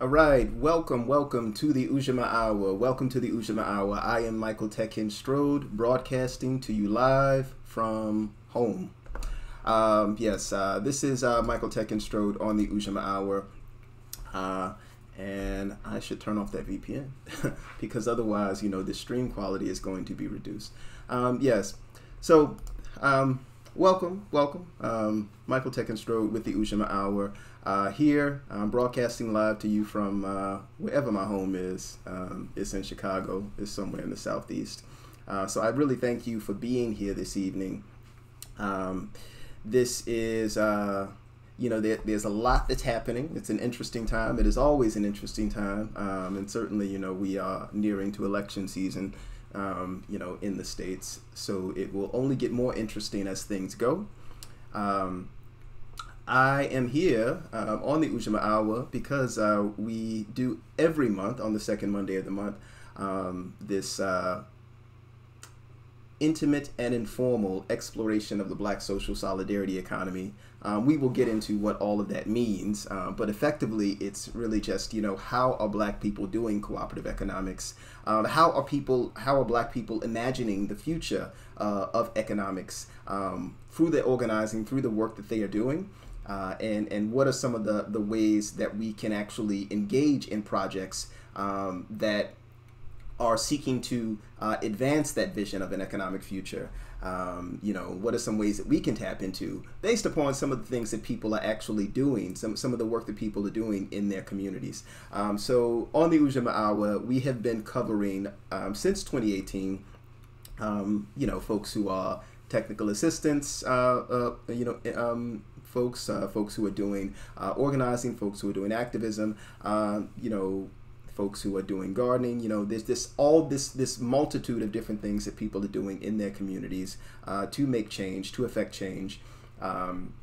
All right, welcome, welcome to the Ujamaa Hour. Welcome to the Ujamaa Hour. I am Michael Tekin Strode, broadcasting to you live from home. Um, yes, uh, this is uh, Michael Tekin Strode on the Ujamaa Hour. Uh, and I should turn off that VPN because otherwise, you know, the stream quality is going to be reduced. Um, yes, so um, welcome, welcome. Um, Michael Tekin Strode with the Ujamaa Hour. Uh, here, I'm broadcasting live to you from uh, wherever my home is. Um, it's in Chicago, it's somewhere in the southeast. Uh, so I really thank you for being here this evening. Um, this is, uh, you know, there, there's a lot that's happening. It's an interesting time. It is always an interesting time. Um, and certainly, you know, we are nearing to election season, um, you know, in the States. So it will only get more interesting as things go. Um, I am here um, on the Ujamaa Hour because uh, we do every month on the second Monday of the month um, this uh, intimate and informal exploration of the Black social solidarity economy. Um, we will get into what all of that means, uh, but effectively, it's really just you know how are Black people doing cooperative economics? Uh, how are people? How are Black people imagining the future uh, of economics um, through their organizing, through the work that they are doing? Uh, and and what are some of the the ways that we can actually engage in projects um, that are seeking to uh, advance that vision of an economic future. Um, you know, what are some ways that we can tap into based upon some of the things that people are actually doing, some, some of the work that people are doing in their communities. Um, so on the Ujamaa we have been covering um, since 2018, um, you know, folks who are technical assistants, uh, uh, you know, um, folks, uh, folks who are doing uh, organizing, folks who are doing activism, uh, you know, folks who are doing gardening. You know, there's this all this this multitude of different things that people are doing in their communities uh, to make change, to affect change, um,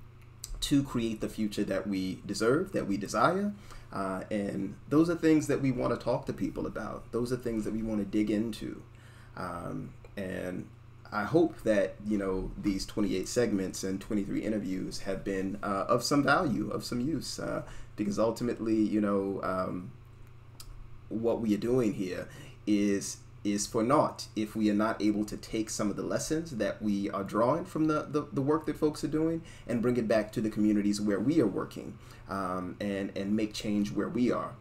to create the future that we deserve, that we desire. Uh, and those are things that we want to talk to people about. Those are things that we want to dig into. Um, and I hope that you know these 28 segments and 23 interviews have been uh, of some value, of some use, uh, because ultimately, you know, um, what we are doing here is is for naught if we are not able to take some of the lessons that we are drawing from the, the, the work that folks are doing and bring it back to the communities where we are working um, and, and make change where we are.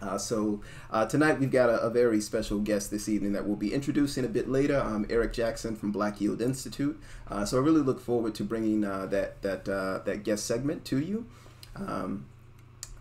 Uh, so uh, tonight we've got a, a, very special guest this evening that we'll be introducing a bit later. Um, Eric Jackson from Black Yield Institute. Uh, so I really look forward to bringing uh, that that uh, that guest segment to you. Um,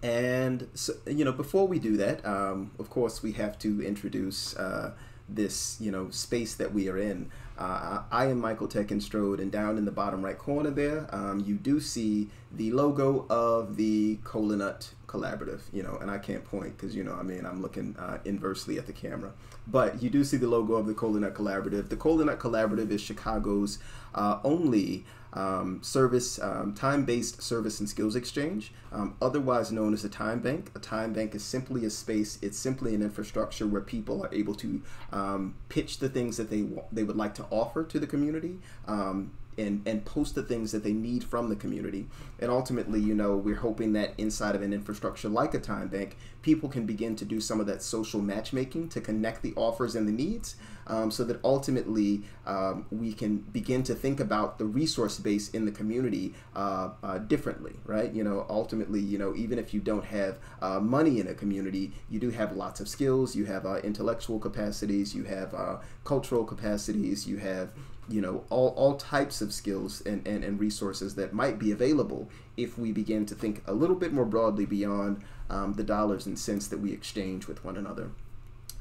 and so, you know, before we do that, um, of course, we have to introduce uh, this you know space that we are in. Uh, I am Michael Tekin Strode, and down in the bottom right corner there, um, you do see the logo of the Kola Nut Collaborative. You know, and I can't point because you know, I mean, I'm looking uh, inversely at the camera, but you do see the logo of the Kola Nut Collaborative. The Kola Nut Collaborative is Chicago's uh, only um, service, um, time-based service and skills exchange, um, otherwise known as a time bank. A time bank is simply a space. It's simply an infrastructure where people are able to um, pitch the things that they they would like to offer to the community. Um, and, and post the things that they need from the community. And ultimately, you know, we're hoping that inside of an infrastructure like a time bank, people can begin to do some of that social matchmaking to connect the offers and the needs um, so that ultimately um, we can begin to think about the resource base in the community uh, uh, differently, right? You know, ultimately, you know, even if you don't have uh, money in a community, you do have lots of skills, you have uh, intellectual capacities, you have uh, cultural capacities, you have you know all, all types of skills and, and, and resources that might be available if we begin to think a little bit more broadly beyond um, the dollars and cents that we exchange with one another.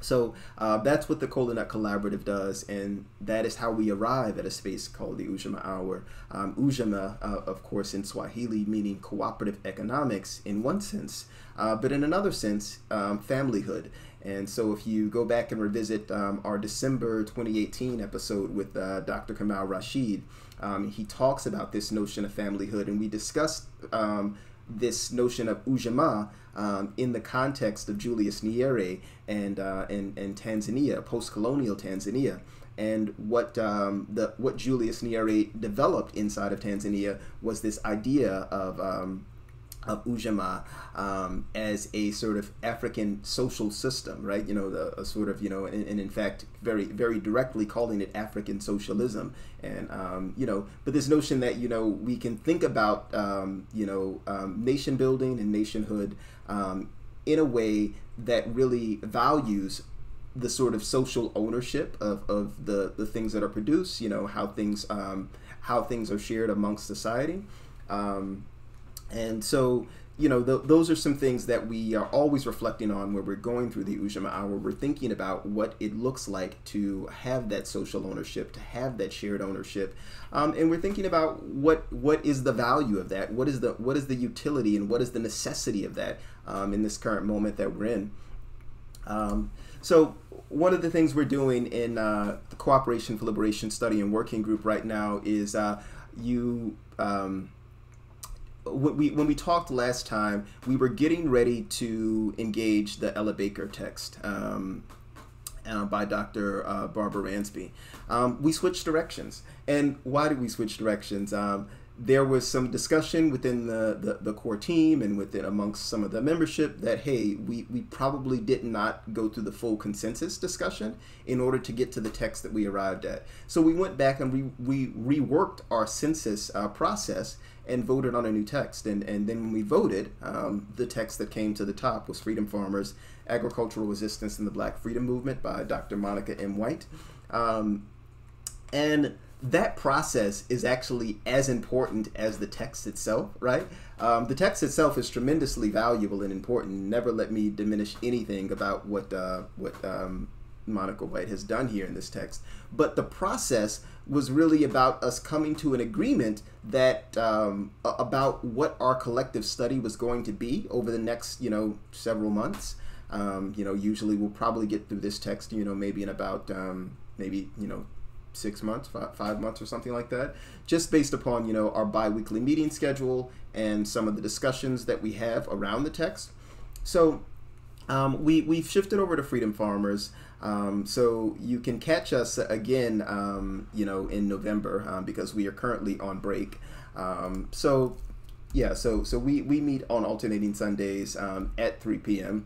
So uh, that's what the Kola Nut Collaborative does, and that is how we arrive at a space called the Ujamaa Hour. Um, uh, of course, in Swahili, meaning cooperative economics in one sense, uh, but in another sense, um, familyhood. And so, if you go back and revisit um, our December 2018 episode with uh, Dr. Kamal Rashid, um, he talks about this notion of familyhood, and we discussed um, this notion of Ujamaa um, in the context of Julius Nyerere and, uh, and, and Tanzania, post-colonial Tanzania. And what um, the what Julius Nyerere developed inside of Tanzania was this idea of um, of Ujamaa um, as a sort of African social system, right? You know, the a sort of you know, and, and, in fact, very very directly calling it African socialism, and um, you know, but this notion that you know we can think about um, you know um, nation building and nationhood um, in a way that really values the sort of social ownership of, of the, the things that are produced, you know, how things um, how things are shared amongst society. Um, and so, you know, th- those are some things that we are always reflecting on where we're going through the Ujamaa Hour. We're thinking about what it looks like to have that social ownership, to have that shared ownership, um, and we're thinking about what what is the value of that, what is the what is the utility, and what is the necessity of that um, in this current moment that we're in. Um, so one of the things we're doing in uh, the Cooperation for Liberation Study and Working Group right now is uh, you um, when we when we talked last time, we were getting ready to engage the Ella Baker text um, uh, by Dr. Uh, Barbara Ransby. Um, we switched directions, and why did we switch directions? Um, there was some discussion within the, the, the, core team and within amongst some of the membership that hey we, we probably did not go through the full consensus discussion in order to get to the text that we arrived at so we went back and we, we reworked our census uh, process and voted on a new text. And, and then when we voted, um, the text that came to the top was Freedom Farmers Agricultural Resistance in the Black Freedom Movement by Dr. Monica M. White. Um, and that process is actually as important as the text itself, right? Um, the text itself is tremendously valuable and important. Never let me diminish anything about what uh, what um, Monica White has done here in this text. But the process was really about us coming to an agreement that um, about what our collective study was going to be over the next, you know, several months. Um, you know, usually we'll probably get through this text, you know, maybe in about um, maybe you know six months, five, five months, or something like that, just based upon you know our biweekly meeting schedule and some of the discussions that we have around the text. So um, we we've shifted over to Freedom Farmers. Um, so you can catch us again, um, you know, in November um, because we are currently on break. Um, so yeah, so so we we meet on alternating Sundays um, at 3 p.m.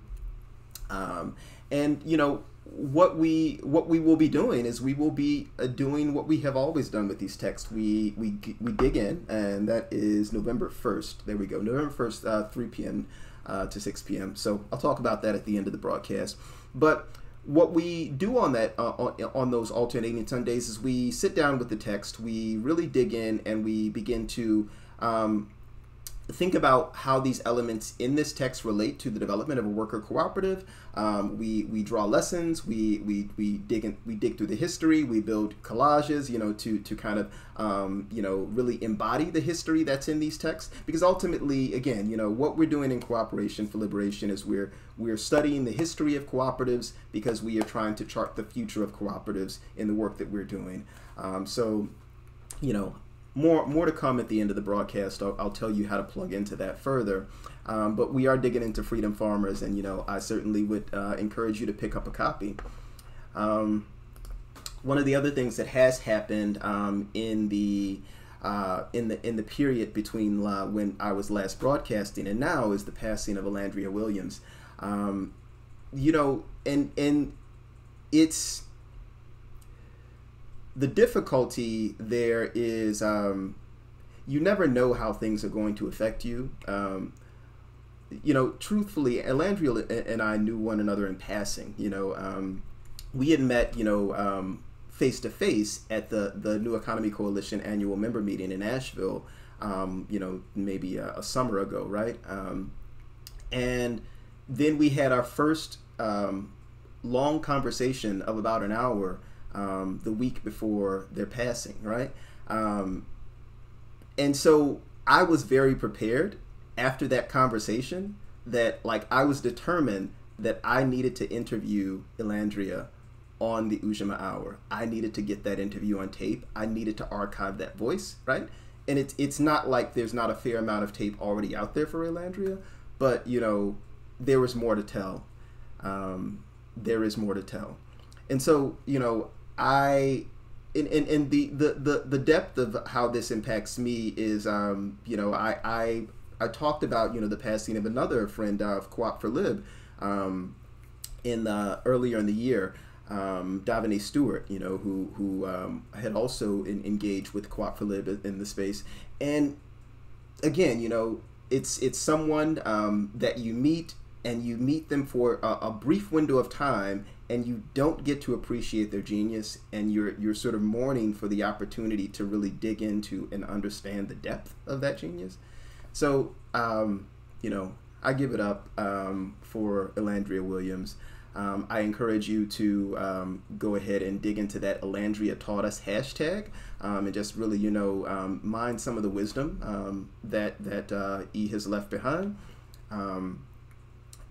Um, and you know what we what we will be doing is we will be uh, doing what we have always done with these texts. We we we dig in, and that is November 1st. There we go, November 1st, uh, 3 p.m. Uh, to 6 p.m. So I'll talk about that at the end of the broadcast, but what we do on that uh, on, on those alternating Sundays is we sit down with the text, we really dig in, and we begin to um, think about how these elements in this text relate to the development of a worker cooperative. Um, we we draw lessons. We we we dig in, we dig through the history. We build collages, you know, to to kind of um, you know really embody the history that's in these texts. Because ultimately, again, you know, what we're doing in cooperation for liberation is we're we're studying the history of cooperatives because we are trying to chart the future of cooperatives in the work that we're doing. Um, so, you know, more more to come at the end of the broadcast. I'll, I'll tell you how to plug into that further. Um, but we are digging into Freedom Farmers, and you know I certainly would uh, encourage you to pick up a copy. Um, one of the other things that has happened um, in the uh, in the in the period between uh, when I was last broadcasting and now is the passing of Elandria Williams. Um, you know, and and it's the difficulty there is um, you never know how things are going to affect you. Um, you know, truthfully, Elandria and I knew one another in passing. You know, um, we had met, you know, face to face at the the New Economy Coalition annual member meeting in Asheville. Um, you know, maybe a, a, summer ago, right? Um, and then we had our first um, long conversation of about an hour um, the week before their passing, right? Um, and so I was very prepared after that conversation that like I was determined that I needed to interview Elandria on the Ujamaa Hour. I needed to get that interview on tape. I needed to archive that voice, right? And it's it's not like there's not a fair amount of tape already out there for Elandria, but you know there was more to tell. Um, there is more to tell, and so you know I in, in, in the, the, the, the depth of how this impacts me is um, you know I, I I talked about you know the passing of another friend of Co-op for Lib um, in the, earlier in the year. Um, Davine Stewart, you know, who who um, had also in, engaged with Co-op for Lib in the space, and again, you know, it's it's someone um, that you meet and you meet them for a, a, brief window of time and you don't get to appreciate their genius and you're you're sort of mourning for the opportunity to really dig into and understand the depth of that genius so um, you know i give it up um, for elandria williams um, I encourage you to um, go ahead and dig into that Elandria taught us hashtag um, and just really, you know, um, mine some of the wisdom um, that that uh, E has left behind.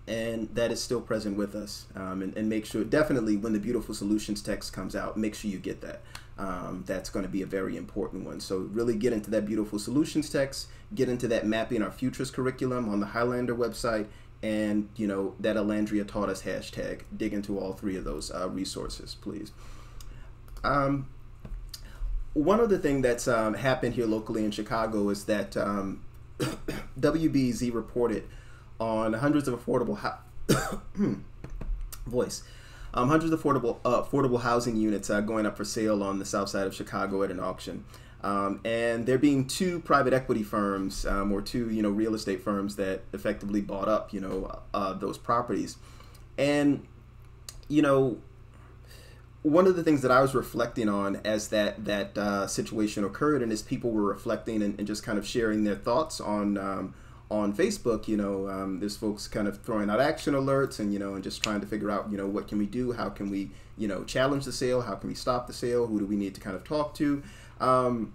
Um, and that is still present with us. and, and make sure, definitely, when the Beautiful Solutions text comes out, make sure you get that. that's going to be a very important one. So, really get into that Beautiful Solutions text, get into that Mapping Our Futures curriculum on the Highlander website, and you know that Elandria taught us hashtag. Dig into all three of those uh, resources, please. Um, one other thing that's um, happened here locally in Chicago is that um, WBEZ reported on hundreds of affordable voice. Um, hundreds of affordable uh, affordable housing units uh, going up for sale on the south side of Chicago at an auction. Um, and there being two private equity firms um, or two, you know, real estate firms that effectively bought up, you know, uh, those properties. And, you know, one of the things that I was reflecting on as that that uh, situation occurred, and as people were reflecting and, and, just kind of sharing their thoughts on um, on Facebook, you know, um, there's folks kind of throwing out action alerts and you know, and just trying to figure out, you know, what can we do? How can we, you know, challenge the sale? How can we stop the sale? Who do we need to kind of talk to? Um,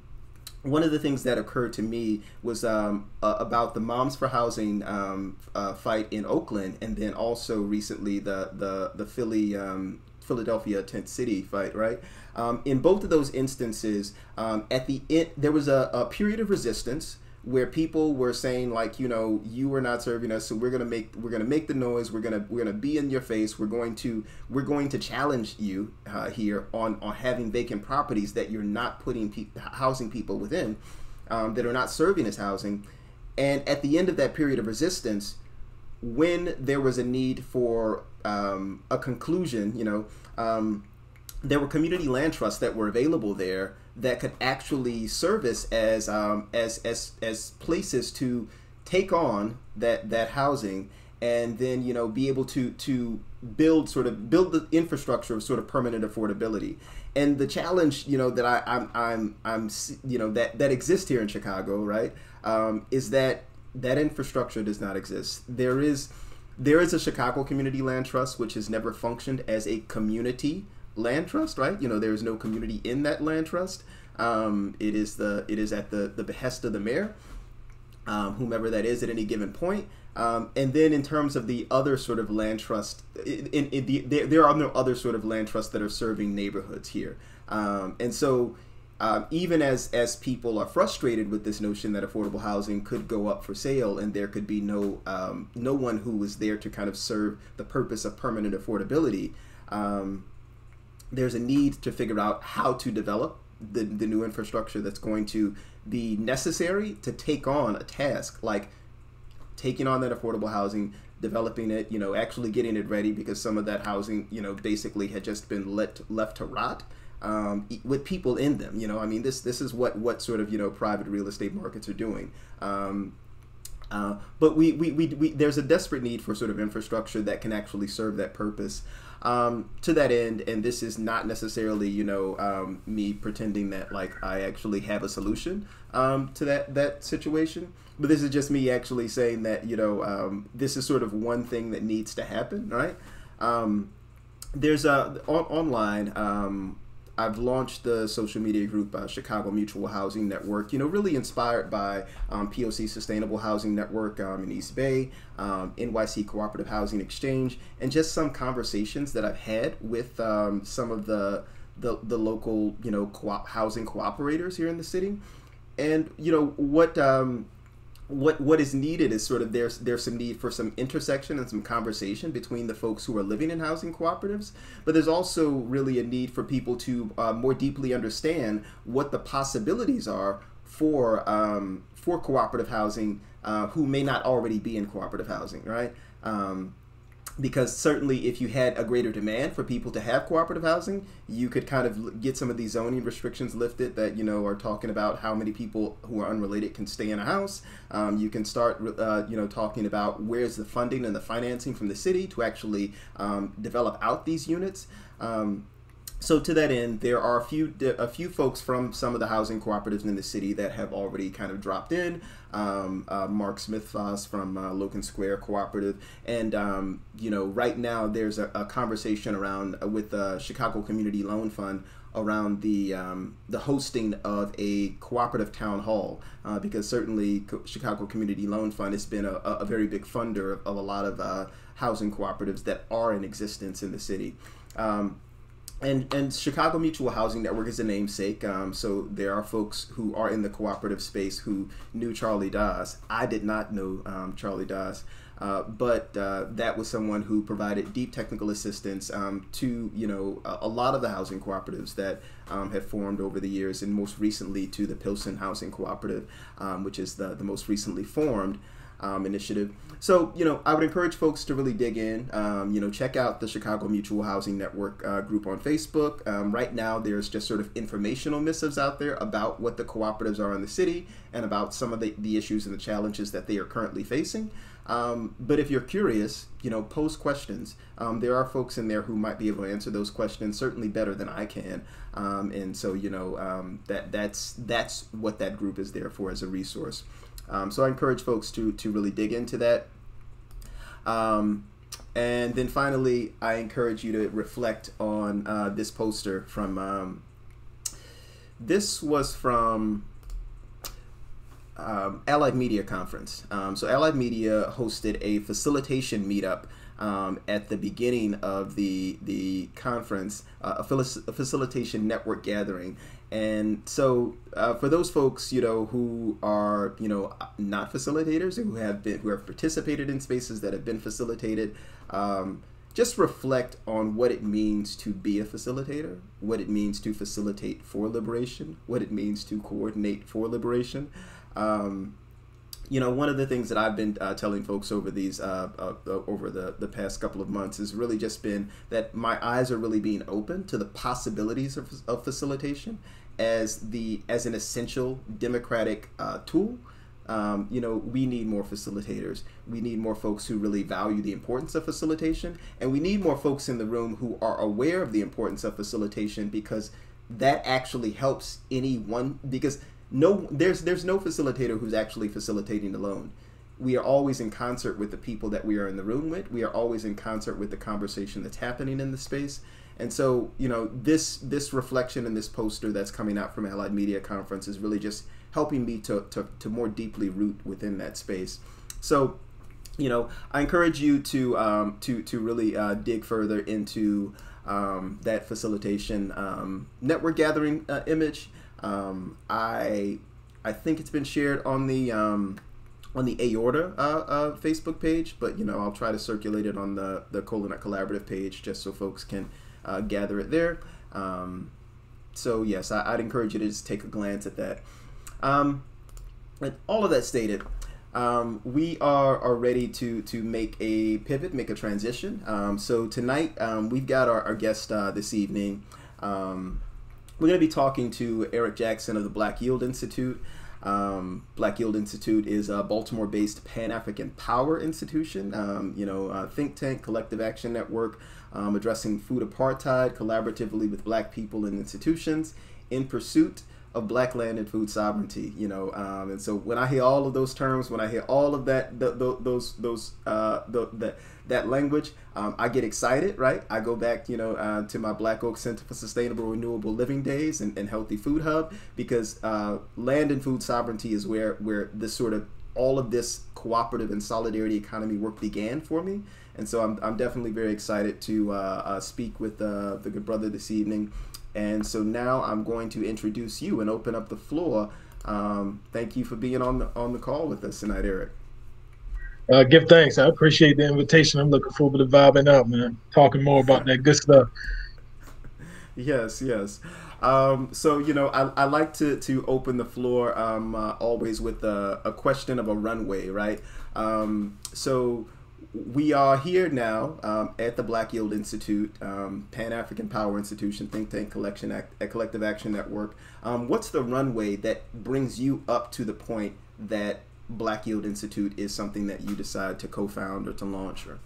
one of the things that occurred to me was um, uh, about the Moms for Housing um, uh, fight in Oakland, and then also recently the the the Philly um, Philadelphia tent city fight. Right. Um, in both of those instances, um, at the end, there was a, a period of resistance where people were saying like you know you are not serving us so we're gonna make we're gonna make the noise we're gonna we're gonna be in your face we're going to we're going to challenge you uh, here on on having vacant properties that you're not putting pe- housing people within um, that are not serving as housing. And at the end of that period of resistance when there was a need for um, a conclusion you know um, there were community land trusts that were available there that could actually service as um, as as as places to take on that that housing and then you know be able to to build sort of build the infrastructure of sort of permanent affordability. And the challenge you know that I, I'm I'm I'm you know that that exists here in Chicago right um, is that that infrastructure does not exist. There is there is a Chicago Community Land Trust which has never functioned as a community land trust, right? You know, there is no community in that land trust. Um, it is the it is at the the behest of the mayor, um, whomever that is at any given point. Um, and then in terms of the other sort of land trust, in, in, the, there, there are no other sort of land trusts that are serving neighborhoods here. Um, and so um, even as as people are frustrated with this notion that affordable housing could go up for sale and there could be no um, no one who was there to kind of serve the purpose of permanent affordability, um, there's a need to figure out how to develop the, the new infrastructure that's going to be necessary to take on a task like taking on that affordable housing developing it you know actually getting it ready because some of that housing you know basically had just been let left to rot um, with people in them you know? I mean this this is what what sort of you know private real estate markets are doing. Um, uh, but we, we, we, we, there's a desperate need for sort of infrastructure that can actually serve that purpose um, to that end. And this is not necessarily, you know, um, me pretending that like I actually have a solution um, to that that situation. But this is just me actually saying that you know um, this is sort of one thing that needs to happen, right? Um, there's a on, online um, I've launched the social media group uh, Chicago Mutual Housing Network. You know, really inspired by um, POC Sustainable Housing Network um, in East Bay, um, NYC Cooperative Housing Exchange, and just some conversations that I've had with um, some of the, the the local you know co- housing cooperators here in the city. And you know what um, what what is needed is sort of there's there's some need for some intersection and some conversation between the folks who are living in housing cooperatives, but there's also really a need for people to uh, more deeply understand what the possibilities are for um, for cooperative housing uh, who may not already be in cooperative housing, right? Um, because certainly if you had a greater demand for people to have cooperative housing you could kind of get some of these zoning restrictions lifted that you know are talking about how many people who are unrelated can stay in a house um, you can start uh, you know talking about where's the funding and the financing from the city to actually um, develop out these units um, so to that end, there are a few a few folks from some of the housing cooperatives in the city that have already kind of dropped in. Um, uh, Mark Smithfoss from uh, Logan Square Cooperative, and um, you know right now there's a, a conversation around uh, with the Chicago Community Loan Fund around the um, the hosting of a cooperative town hall uh, because certainly Co- Chicago Community Loan Fund has been a, a very big funder of, of a lot of uh, housing cooperatives that are in existence in the city. Um, and and Chicago Mutual Housing Network is a namesake. Um, so there are folks who are in the cooperative space who knew Charlie Dawes. I did not know um, Charlie Dawes, uh, but uh, that was someone who provided deep technical assistance um, to you know a, a, lot of the housing cooperatives that um, have formed over the years, and most recently to the Pilsen Housing Cooperative, um, which is the the most recently formed um, initiative. So, you know, I would encourage folks to really dig in. Um, you know, check out the Chicago Mutual Housing Network uh, group on Facebook. Um, right now, there's just sort of informational missives out there about what the cooperatives are in the city and about some of the, the issues and the challenges that they are currently facing. Um, but if you're curious, you know, post questions. Um, there are folks in there who might be able to answer those questions certainly better than I can. Um, and so, you know, um, that that's that's what that group is there for as a resource. Um, so I encourage folks to to really dig into that. Um, and then finally, I encourage you to reflect on uh, this poster from. Um, this was from um, Allied Media Conference. Um, so Allied Media hosted a facilitation meetup um, at the beginning of the the conference, uh, a, a, facilitation network gathering, and so, uh, for those folks, you know, who are, you know, not facilitators who have been, who have participated in spaces that have been facilitated, um, just reflect on what it means to be a facilitator, what it means to facilitate for liberation, what it means to coordinate for liberation. Um, you know, one of the things that I've been uh, telling folks over these uh, uh, uh, over the the past couple of months has really just been that my eyes are really being open to the possibilities of, of facilitation as the as an essential democratic uh, tool. Um, you know, we need more facilitators. We need more folks who really value the importance of facilitation, and we need more folks in the room who are aware of the importance of facilitation because that actually helps anyone. Because no, there's there's no facilitator who's actually facilitating alone. We are always in concert with the people that we are in the room with. We are always in concert with the conversation that's happening in the space. And so, you know, this this reflection in this poster that's coming out from Allied Media Conference is really just helping me to, to, to more deeply root within that space. So, you know, I encourage you to um, to to really uh, dig further into um, that facilitation um, network gathering uh, image. Um, I I think it's been shared on the um, on the Aorta uh, uh, Facebook page, but you know I'll try to circulate it on the the Cola Collaborative page just so folks can uh, gather it there. Um, so yes, I, would encourage you to just take a glance at that. Um, and all of that stated, um, we are, are ready to to make a pivot, make a transition. Um, so tonight um, we've got our, our guest uh, this evening. Um, we're going to be talking to Eric Jackson of the Black Yield Institute. Um, Black Yield Institute is a Baltimore-based Pan-African power institution, um, you know, think tank, collective action network, um, addressing food apartheid collaboratively with black people and institutions in pursuit of black land and food sovereignty you know um, and so when i hear all of those terms when i hear all of that the, the, those those uh, the, the, that language um, i get excited right? I go back you know uh, to my black oak center for sustainable renewable living days and, and healthy food hub because uh, land and food sovereignty is where where this sort of all of this cooperative and solidarity economy work began for me and so I'm, I'm definitely very excited to uh, uh, speak with uh, the good brother this evening. And so now I'm going to introduce you and open up the floor. Um, thank you for being on the on the call with us tonight, Eric. Uh, give thanks. I appreciate the invitation. I'm looking forward to vibing out, man. Talking more about that good stuff. yes, yes. Um, so you know, I, I like to to open the floor um, uh, always with a, a question of a runway, right? Um, so we are here now um, at the Black Yield Institute, um, Pan African Power Institution, think tank, collection, act, a collective action network. Um, what's the runway that brings you up to the point that Black Yield Institute is something that you decide to co-found or to launch? Or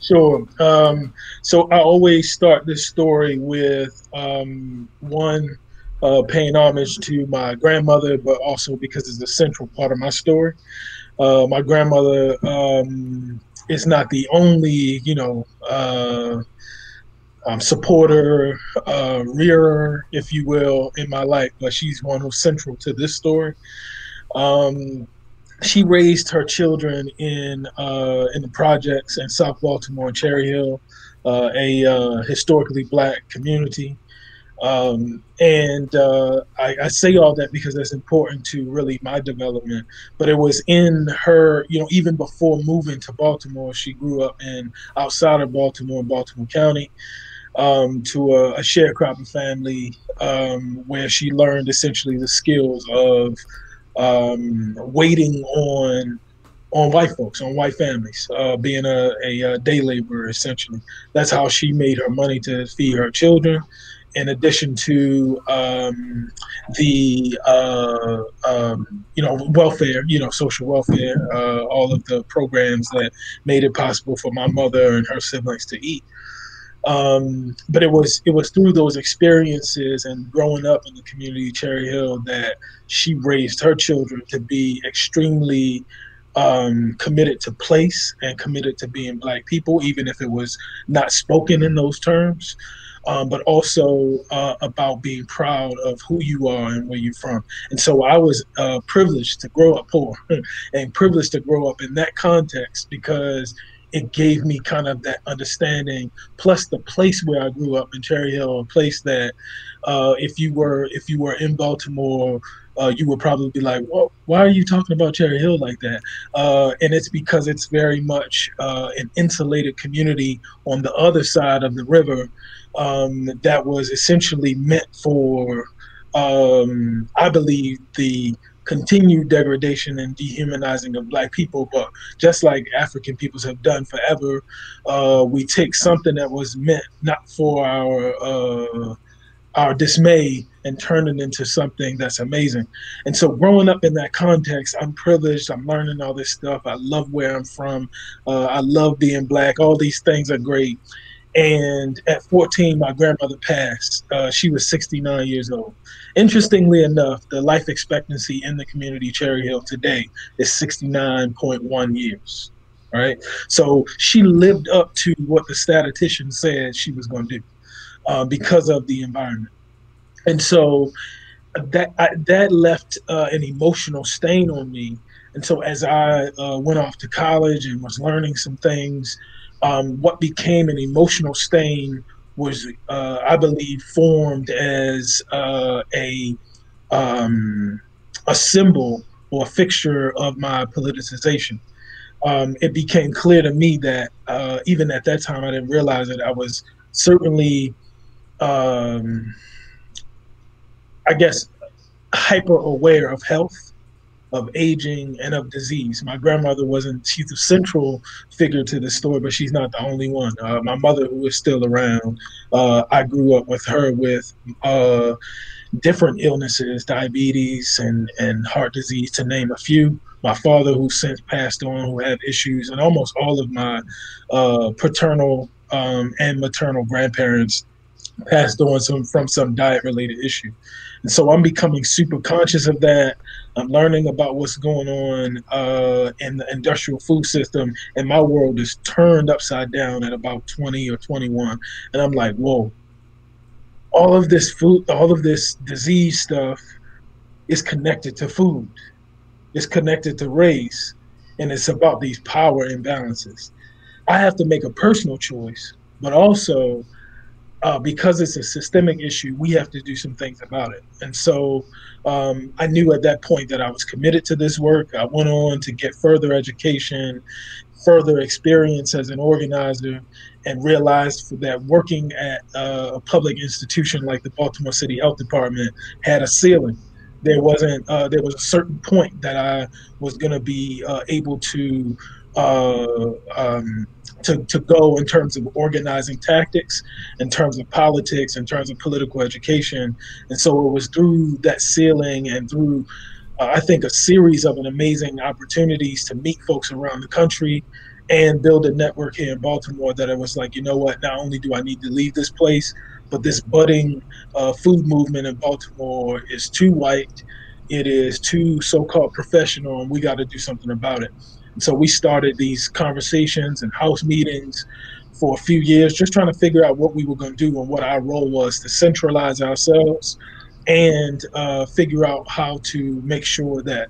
Sure. Um, so I always start this story with um, one uh, paying homage to my grandmother, but also because it's a central part of my story. Uh, my grandmother um, is not the only, you know, uh, um, supporter, uh, rearer, if you will, in my life, but she's one who's central to this story. Um, she raised her children in uh, in the projects in South Baltimore and Cherry Hill, uh, a uh, historically black community. Um, and uh, I, I, say all that because that's important to really my development. But it was in her, you know, even before moving to Baltimore, she grew up in outside of Baltimore, Baltimore County, um, to a, a sharecropper family um, where she learned essentially the skills of um, waiting on on white folks, on white families, uh, being a, a, a, day laborer essentially. That's how she made her money to feed her children. In addition to um, the uh, um, you know welfare, you know social welfare, uh, all of the programs that made it possible for my mother and her siblings to eat. Um, but it was it was through those experiences and growing up in the community Cherry Hill that she raised her children to be extremely um, committed to place and committed to being black people, even if it was not spoken in those terms. Um, but also uh, about being proud of who you are and where you're from. And so I was uh, privileged to grow up poor and privileged to grow up in that context because it gave me kind of that understanding plus the place where i grew up in cherry hill a place that uh, if you were if you were in baltimore uh, you would probably be like well, why are you talking about cherry hill like that? Uh, and it's because it's very much uh, an insulated community on the other side of the river um, that was essentially meant for um, i believe the continued degradation and dehumanizing of black people. But just like african peoples have done forever uh, we take something that was meant not for our uh, our dismay and turn it into something that's amazing. And so growing up in that context i'm privileged i'm learning all this stuff. I love where i'm from. Uh, i love being black. All these things are great. And at 14 my grandmother passed. Uh, she was 69 years old. Interestingly enough the life expectancy in the community cherry hill today is 69.1 years right? So she lived up to what the statistician said she was going to do uh, because of the environment and so that I, that left uh, an emotional stain on me and so as i uh, went off to college and was learning some things um, what became an emotional stain was, uh, I believe, formed as uh, a um, a symbol or a fixture of my politicization. Um, it became clear to me that uh, even at that time, I didn't realize that I was certainly, um, I guess, hyper aware of health of aging and of disease. My grandmother wasn't, she's a central figure to the story, but she's not the only one. Uh, my mother, who is still around, uh, I grew up with her with uh, different illnesses, diabetes and, and heart disease, to name a few. My father, who since passed on, who had issues, and almost all of my uh, paternal um, and maternal grandparents passed on some from some diet related issue. So I'm becoming super conscious of that. I'm learning about what's going on uh, in the industrial food system, and my world is turned upside down at about 20 or 21. And I'm like, whoa, all of this food, all of this disease stuff is connected to food, it's connected to race, and it's about these power imbalances. I have to make a personal choice, but also uh, because it's a systemic issue, we have to do some things about it. And so um, I knew at that point that I was committed to this work. I went on to get further education, further experience as an organizer and realized that working at a public institution like the Baltimore City Health Department had a ceiling. There wasn't. Uh, there was a certain point that I was going to be uh, able to uh, um, to, to go in terms of organizing tactics, in terms of politics, in terms of political education. And so it was through that ceiling and through, uh, I think, a series of an amazing opportunities to meet folks around the country and build a network here in Baltimore that I was like, you know what, not only do I need to leave this place, but this budding uh, food movement in Baltimore is too white, it is too so called professional, and we got to do something about it. And so we started these conversations and house meetings for a few years, just trying to figure out what we were going to do and what our role was to centralize ourselves and uh, figure out how to make sure that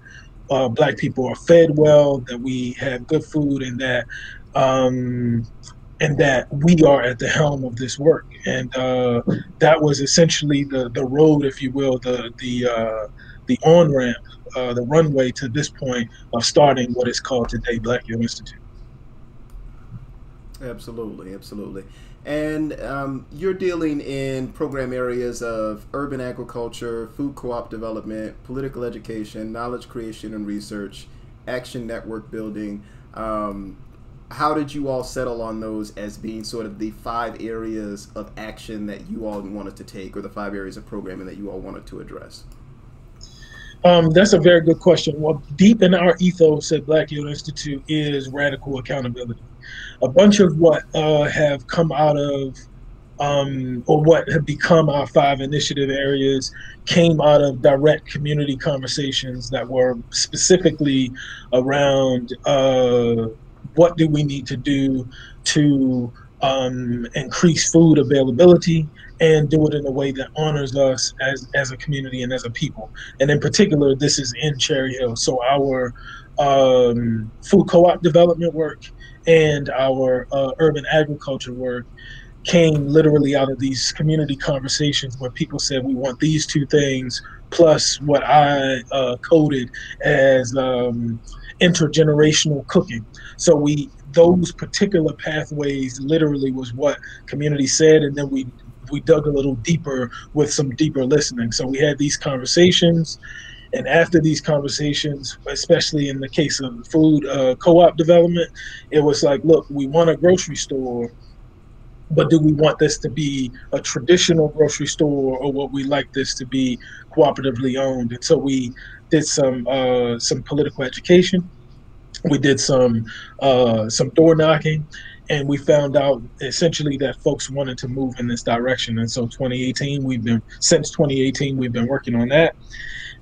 uh, black people are fed well, that we have good food, and that um, and that we are at the helm of this work. And uh, that was essentially the the road, if you will, the the uh, the on ramp uh, the runway to this point of starting what is called today Black Yield Institute. Absolutely, absolutely. And um, you're dealing in program areas of urban agriculture, food co op development, political education, knowledge creation and research, action network building. Um, how did you all settle on those as being sort of the five areas of action that you all wanted to take, or the five areas of programming that you all wanted to address? Um, that's a very good question. Well, deep in our ethos at Black Yield Institute is radical accountability. A bunch of what uh, have come out of, um, or what have become our five initiative areas, came out of direct community conversations that were specifically around uh, what do we need to do to um, increase food availability and do it in a way that honors us as, as a community and as a people. And in particular, this is in Cherry Hill. So our um, food co-op development work and our uh, urban agriculture work came literally out of these community conversations where people said we want these two things plus what I uh, coded as um, intergenerational cooking. So we those particular pathways literally was what community said, and then we we dug a little deeper with some deeper listening. So we had these conversations. And after these conversations, especially in the case of food uh, co op development, it was like, look, we want a grocery store, but do we want this to be a traditional grocery store or what we like this to be cooperatively owned? And so we did some uh, some political education. We did some uh, some door knocking, and we found out essentially that folks wanted to move in this direction. And so 2018, we've been since 2018 we've been working on that,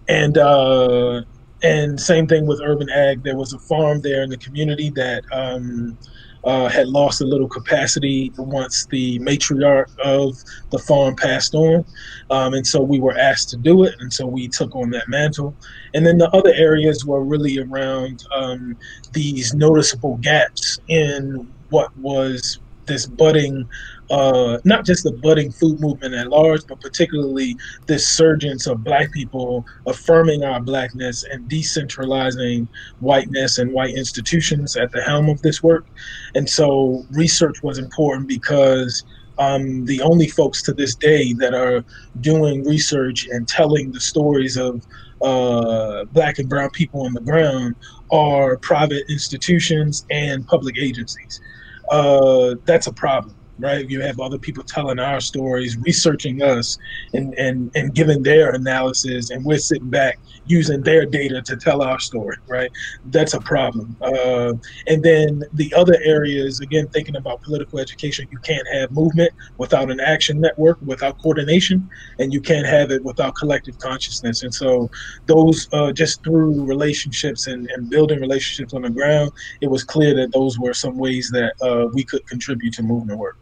and uh, and same thing with urban ag. There was a farm there in the community that. Um, uh, had lost a little capacity once the matriarch of the farm passed on. Um, and so we were asked to do it. And so we took on that mantle. And then the other areas were really around um, these noticeable gaps in what was this budding, uh, not just the budding food movement at large, but particularly this surgence of Black people affirming our Blackness and decentralizing whiteness and white institutions at the helm of this work. And so research was important because um, the only folks to this day that are doing research and telling the stories of uh, black and brown people on the ground are private institutions and public agencies uh, that's a problem right? You have other people telling our stories, researching us, and and and giving their analysis, and we're sitting back using their data to tell our story, right? That's a problem. Uh, and then the other areas, again, thinking about political education, you can't have movement without an action network, without coordination, and you can't have it without collective consciousness. And so, those uh, just through relationships and, and building relationships on the ground, it was clear that those were some ways that uh, we could contribute to movement work.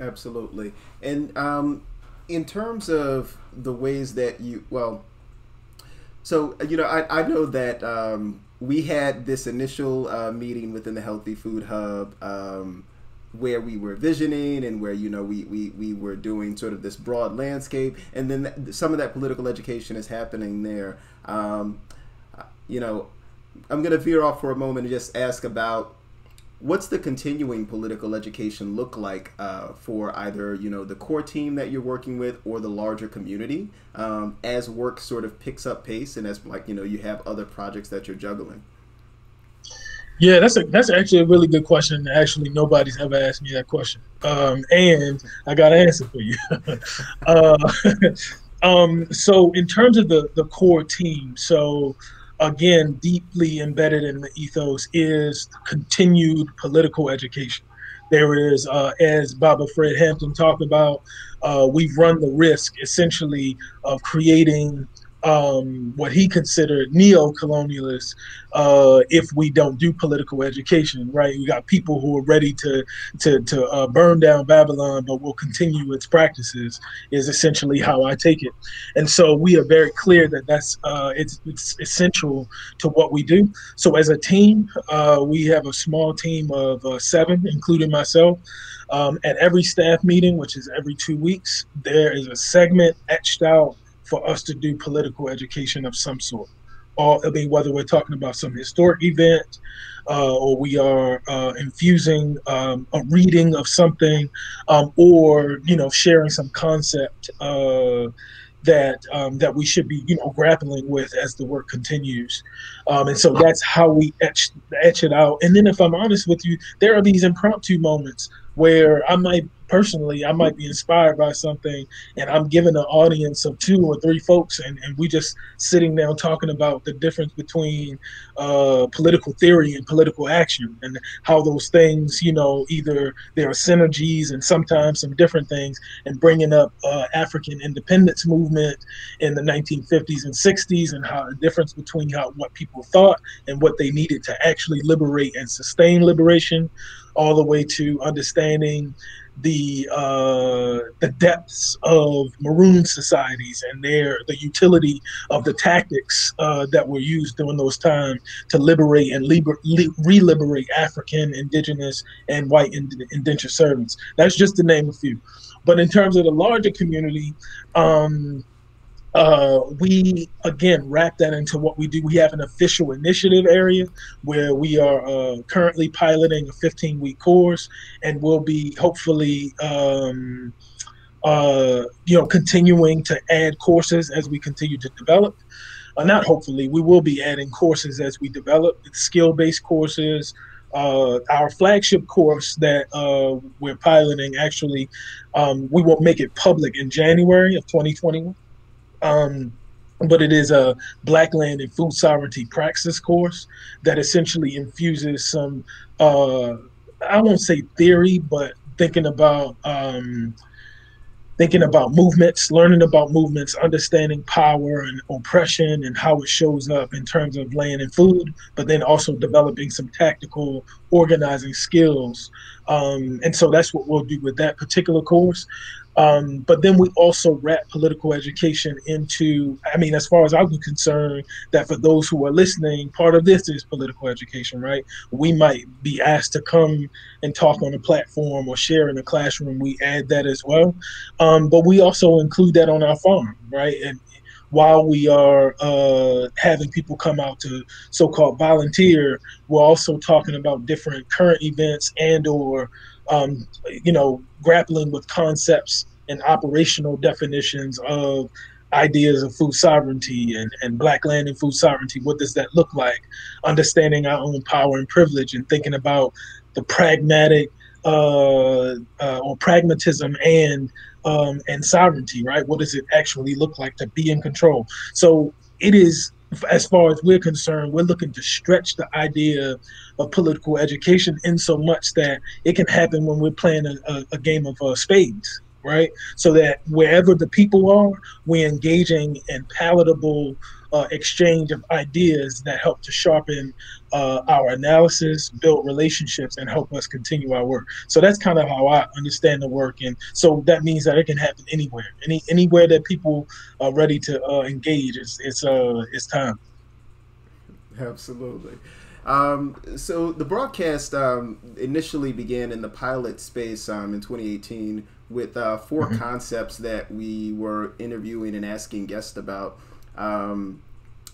Absolutely. And um, in terms of the ways that you, well, so, you know, I, I know that um, we had this initial uh, meeting within the Healthy Food Hub um, where we were visioning and where, you know, we, we, we were doing sort of this broad landscape. And then some of that political education is happening there. Um, you know, I'm going to veer off for a moment and just ask about what's the continuing political education look like uh, for either you know the core team that you're working with or the larger community um, as work sort of picks up pace and as like you know you have other projects that you're juggling? Yeah that's a that's actually a really good question. Actually nobody's ever asked me that question. Um, and i got an answer for you. Uh, um, so in terms of the the core team so again, deeply embedded in the ethos is continued political education. There is, uh, as Baba Fred Hampton talked about, uh, we've run the risk essentially of creating um, what he considered neo-colonialists uh, if we don't do political education, right? We got people who are ready to to, to uh, burn down Babylon, but will continue its practices. Is essentially how I take it, and so we are very clear that that's uh, it's, it's essential to what we do. So as a team, uh, we have a small team of uh, seven, including myself. Um, at every staff meeting, which is every two weeks, there is a segment etched out for us to do political education of some sort. Or, I mean, whether we're talking about some historic event uh, or we are uh, infusing um, a reading of something um, or, you know, sharing some concept uh, that um, that we should be, you know, grappling with as the work continues. Um, and so that's how we etch, etch it out. And then if I'm honest with you, there are these impromptu moments where I might personally, I might be inspired by something and I'm giving an audience of two or three folks and, and we just sitting down talking about the difference between uh, political theory and political action and how those things, you know, either there are synergies and sometimes some different things and bringing up uh, African independence movement in the 1950s and 60s and how the difference between how what people thought and what they needed to actually liberate and sustain liberation all the way to understanding the uh, the depths of maroon societies and their the utility of the tactics uh, that were used during those times to liberate and liber- re-liberate African, indigenous, and white ind- indentured servants. That's just to name a few. But in terms of the larger community, um, uh, we again wrap that into what we do. We have an official initiative area where we are uh, currently piloting a 15 week course, and we'll be hopefully, um, uh, you know, continuing to add courses as we continue to develop. Uh, not hopefully, we will be adding courses as we develop skill based courses. Uh, our flagship course that uh, we're piloting actually, um, we will make it public in January of 2021 um, but it is a Black Land and Food Sovereignty Praxis course that essentially infuses some, uh, I won't say theory, but thinking about um, thinking about movements, learning about movements, understanding power and oppression and how it shows up in terms of land and food, but then also developing some tactical organizing skills. Um, and so that's what we'll do with that particular course. Um, but then we also wrap political education into, I mean, as far as I'm concerned, that for those who are listening, part of this is political education, right? We might be asked to come and talk on a platform or share in a classroom. We add that as well. Um, but we also include that on our farm, right? And while we are uh, having people come out to so-called volunteer, we're also talking about different current events and or um, you know, grappling with concepts and operational definitions of ideas of food sovereignty and, and black land and food sovereignty. What does that look like? Understanding our own power and privilege and thinking about the pragmatic uh, uh, or pragmatism and um, and sovereignty, right? What does it actually look like to be in control? So it is as far as we're concerned, we're looking to stretch the idea of political education in so much that it can happen when we're playing a, a, a game of uh, spades, right? So that wherever the people are, we're engaging in palatable uh, exchange of ideas that help to sharpen uh, our analysis, build relationships, and help us continue our work. So that's kind of how I understand the work, and so that means that it can happen anywhere, any anywhere that people are ready to uh, engage. It's it's uh it's time. Absolutely. Um, so the broadcast um, initially began in the pilot space um, in 2018 with uh, 4 mm-hmm. concepts that we were interviewing and asking guests about. Um,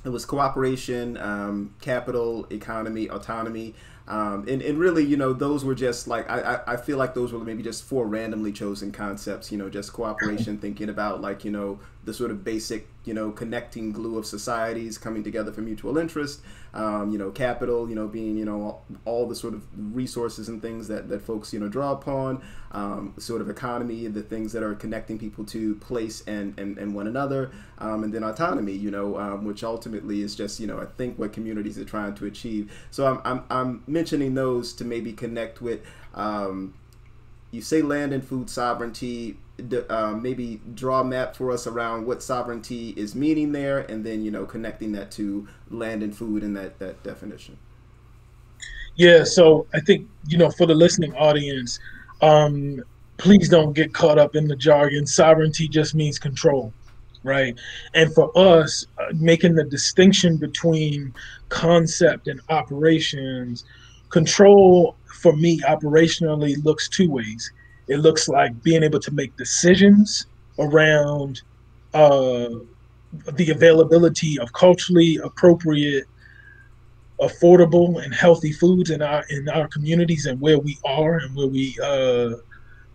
it was cooperation, um, capital, economy, autonomy. Um, and, and really, you know, those were just like, I, I feel like those were maybe just four randomly chosen concepts, you know, just cooperation, thinking about like, you know, the sort of basic, you know, connecting glue of societies coming together for mutual interest, um, you know, capital, you know, being, you know, all, all, the sort of resources and things that, that folks, you know, draw upon, um, sort of economy, the things that are connecting people to place and, and, and one another, um, and then autonomy, you know, um, which ultimately is just, you know, I think what communities are trying to achieve. So I'm, I'm, I'm mentioning those to maybe connect with, um, you say land and food sovereignty, uh, maybe draw a map for us around what sovereignty is meaning there, and then you know connecting that to land and food and that that definition. Yeah, so I think you know for the listening audience, um, please don't get caught up in the jargon. Sovereignty just means control, right? And for us, uh, making the distinction between concept and operations, control for me operationally looks two ways it looks like being able to make decisions around uh, the availability of culturally appropriate, affordable, and healthy foods in our in our communities and where we are and where we uh,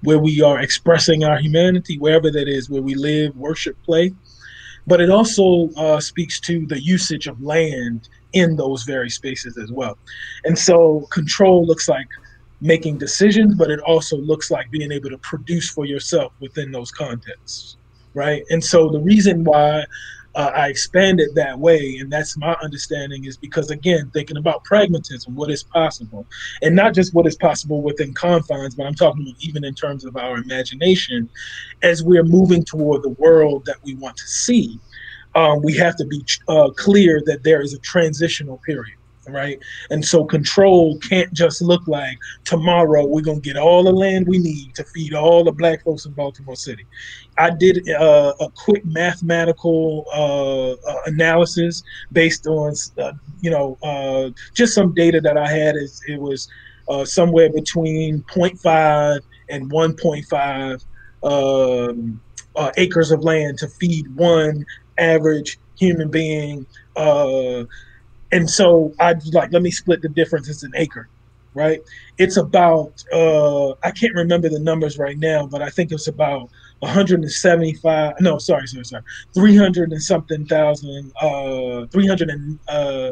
where we are expressing our humanity, wherever that is, where we live, worship, play. But it also uh, speaks to the usage of land in those very spaces as well. And so control looks like making decisions, but it also looks like being able to produce for yourself within those contexts, right? And so the reason why uh, I expand it that way, and that's my understanding, is because again, thinking about pragmatism, what is possible, and not just what is possible within confines, but I'm talking even in terms of our imagination, as we're moving toward the world that we want to see. Um, we have to be uh, clear that there is a transitional period right? And so control can't just look like tomorrow we're gonna get all the land we need to feed all the black folks in Baltimore City. I did uh, a quick mathematical uh, uh, analysis based on uh, you know uh, just some data that I had. Is it was uh, somewhere between 0.5 and 1.5 um, acres of land to feed one average human being and so I like let me split the difference. It's an acre, right? It's about uh, I can't remember the numbers right now, but I think it's about 175. No, sorry, sorry, sorry, 300 and something thousand. Uh, 300 and uh,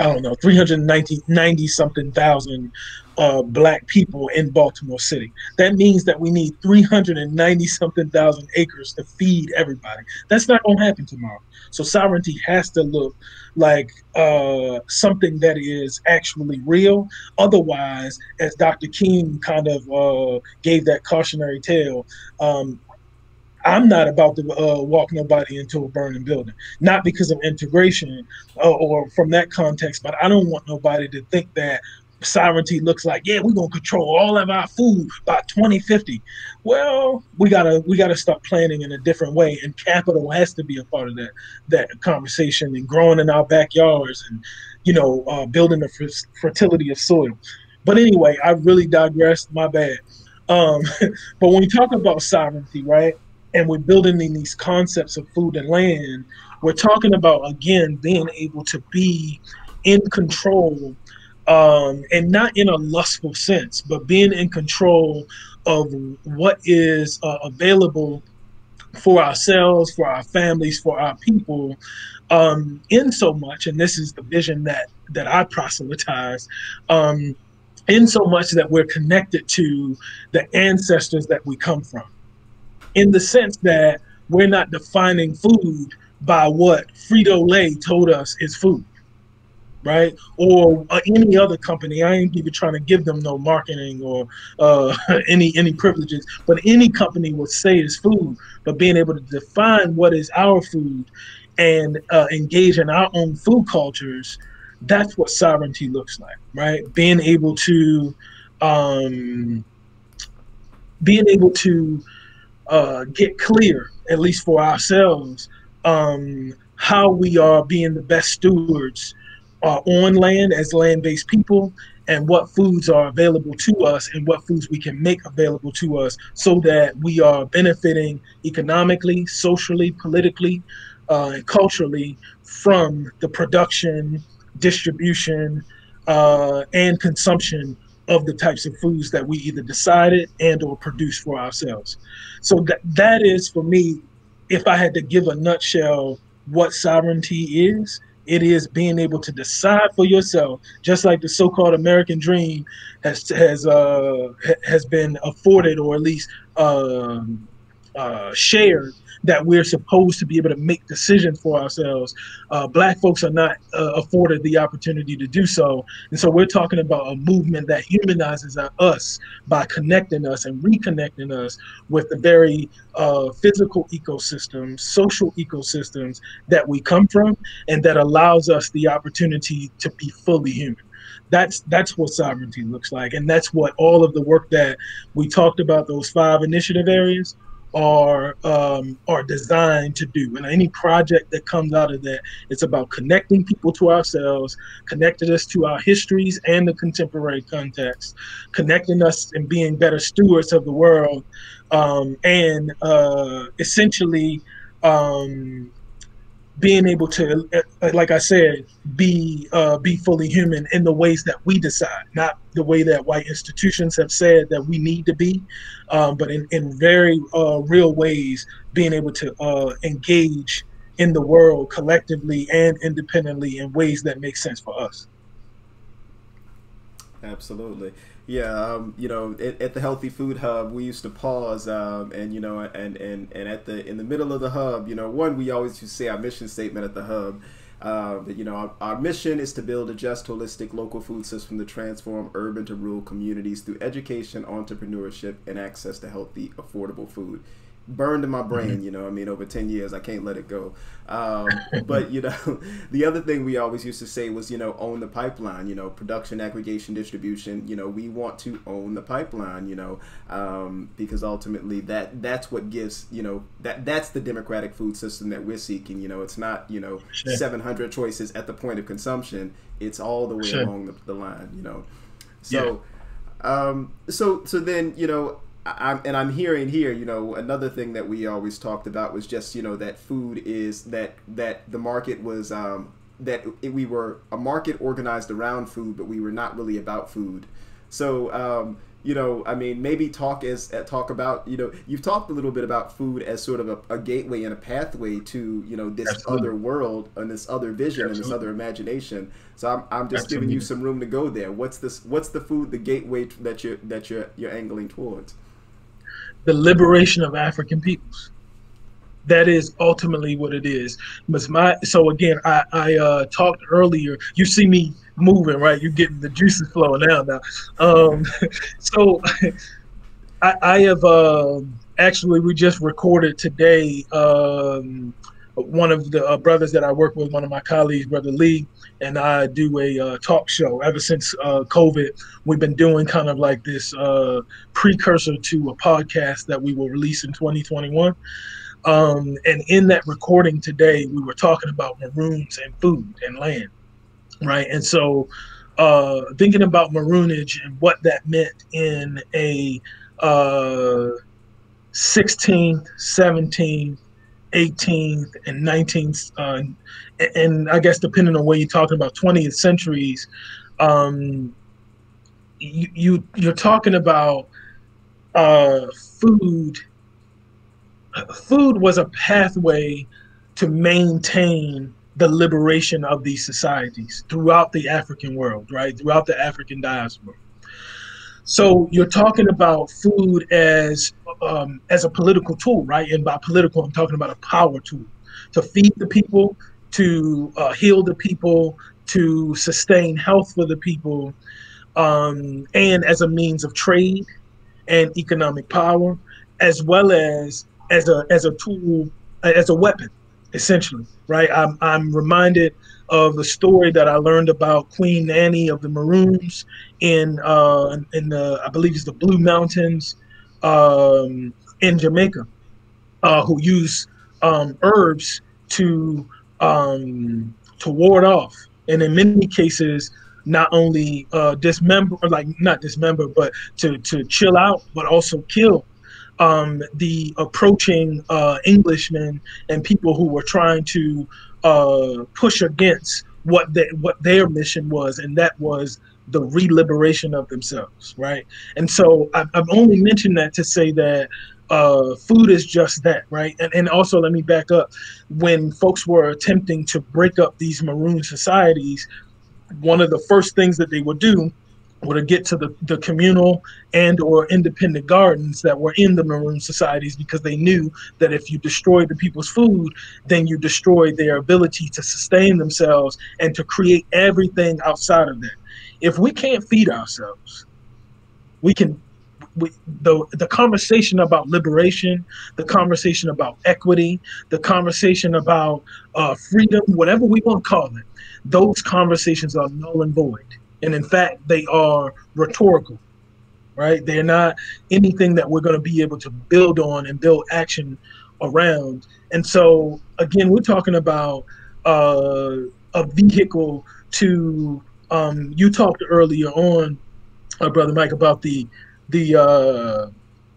I don't know, 390 90 something thousand uh, black people in Baltimore City. That means that we need 390 something thousand acres to feed everybody. That's not going to happen tomorrow. So sovereignty has to look like uh, something that is actually real. Otherwise, as Dr. King kind of uh, gave that cautionary tale, um, I'm not about to uh, walk nobody into a burning building, not because of integration uh, or from that context, but I don't want nobody to think that sovereignty looks like yeah we're going to control all of our food by 2050 well we gotta we gotta start planning in a different way and capital has to be a part of that that conversation and growing in our backyards and you know uh, building the fertility of soil. But anyway i really digressed my bad. Um, but when we talk about sovereignty right and we're building in these concepts of food and land we're talking about again being able to be in control um, and not in a lustful sense, but being in control of what is uh, available for ourselves, for our families, for our people, um, in so much, and this is the vision that that I proselytize, um, in so much that we're connected to the ancestors that we come from, in the sense that we're not defining food by what Frito Lay told us is food right? Or uh, any other company. I ain't even trying to give them no marketing or uh, any any privileges, but any company would say is food. But being able to define what is our food and uh, engage in our own food cultures, that's what sovereignty looks like, right? Being able to um, being able to uh, get clear, at least for ourselves, um, how we are being the best stewards are on land as land-based people and what foods are available to us and what foods we can make available to us so that we are benefiting economically, socially, politically, uh, and culturally from the production, distribution, uh, and consumption of the types of foods that we either decided and or produce for ourselves. So that that is for me, if I had to give a nutshell what sovereignty is, it is being able to decide for yourself, just like the so-called American dream has has uh, has been afforded or at least uh, uh, shared that we're supposed to be able to make decisions for ourselves. Uh, black folks are not uh, afforded the opportunity to do so. And so we're talking about a movement that humanizes us by connecting us and reconnecting us with the very uh, physical ecosystems, social ecosystems that we come from, and that allows us the opportunity to be fully human that's that's what sovereignty looks like and that's what all of the work that we talked about those five initiative areas are um, are designed to do. And any project that comes out of that, it's about connecting people to ourselves, connecting us to our histories and the contemporary context, connecting us and being better stewards of the world, um, and uh, essentially um, being able to, uh, like I said, be uh, be fully human in the ways that we decide, not the way that white institutions have said that we need to be, um, but in, in very uh, real ways, being able to uh, engage in the world collectively and independently in ways that make sense for us. Absolutely. Yeah, um, you know, at, at, the Healthy Food Hub, we used to pause, um, and you know, and, and and at the in the middle of the hub, you know, one we always used to say our mission statement at the hub. Uh, you know, our, our, mission is to build a just, holistic local food system to transform urban to rural communities through education, entrepreneurship, and access to healthy, affordable food burned in my brain. Mm-hmm. You know, I mean, over ten years, I can't let it go. Um, but you know, the other thing we always used to say was, you know, own the pipeline. You know, production, aggregation, distribution. You know, we want to own the pipeline. You know, um, because ultimately that that's what gives. You know, that that's the democratic food system that we're seeking. You know, it's not you know sure. 700 choices at the point of consumption. It's all the way sure. along the, the, line. You know, so. Yeah. Um, so so then you know I'm, and I'm hearing here, you know, another thing that we always talked about was just, you know, that food is that that the market was um, that it, we were a market organized around food, but we were not really about food. So, um, you know, I mean, maybe talk as uh, talk about, you know, you've talked a little bit about food as sort of a, a gateway and a pathway to, you know, this Absolutely. other world and this other vision Absolutely. and this other imagination. So I'm, I'm just Absolutely. giving you some room to go there. What's this? What's the food, the gateway that you're that you're you're angling towards? The liberation of African peoples. That is ultimately what it is. But my so again, I, I uh, talked earlier. You see me moving, right? You're getting the juices flowing now. Now, um, so I, I have uh, actually we just recorded today. Um, one of the uh, brothers that I work with, one of my colleagues, Brother Lee, and I do a uh, talk show. Ever since uh, COVID, we've been doing kind of like this uh, precursor to a podcast that we will release in 2021. Um, and in that recording today, we were talking about maroons and food and land, right? And so, uh, thinking about maroonage and what that meant in a 16th, 17th, 18th and 19th, uh, and I guess depending on where you're talking about 20th centuries, um, you, you you're talking about uh, food. Food was a pathway to maintain the liberation of these societies throughout the African world, right? Throughout the African diaspora. So you're talking about food as um, as a political tool, right? And by political, I'm talking about a power tool to feed the people, to uh, heal the people, to sustain health for the people, um, and as a means of trade and economic power, as well as as a as a tool as a weapon, essentially, right? I'm I'm reminded of the story that I learned about Queen Nanny of the Maroons in uh, in the I believe it's the Blue Mountains um, in Jamaica, uh, who use um, herbs to um, to ward off, and in many cases, not only uh, dismember, like not dismember, but to to chill out, but also kill um, the approaching uh, Englishmen and people who were trying to uh, push against what they, what their mission was, and that was the re-liberation of themselves, right? And so I've, I've only mentioned that to say that uh, food is just that, right? And, and also, let me back up. When folks were attempting to break up these maroon societies, one of the first things that they would do would get to the, the communal and or independent gardens that were in the maroon societies because they knew that if you destroyed the people's food then you destroyed their ability to sustain themselves and to create everything outside of that if we can't feed ourselves we can we, the the conversation about liberation, the conversation about equity, the conversation about uh, freedom, whatever we want to call it, those conversations are null and void. And in fact, they are rhetorical, right? They're not anything that we're going to be able to build on and build action around. And so, again, we're talking about uh, a vehicle to. Um, you talked earlier on, uh, brother Mike, about the the uh,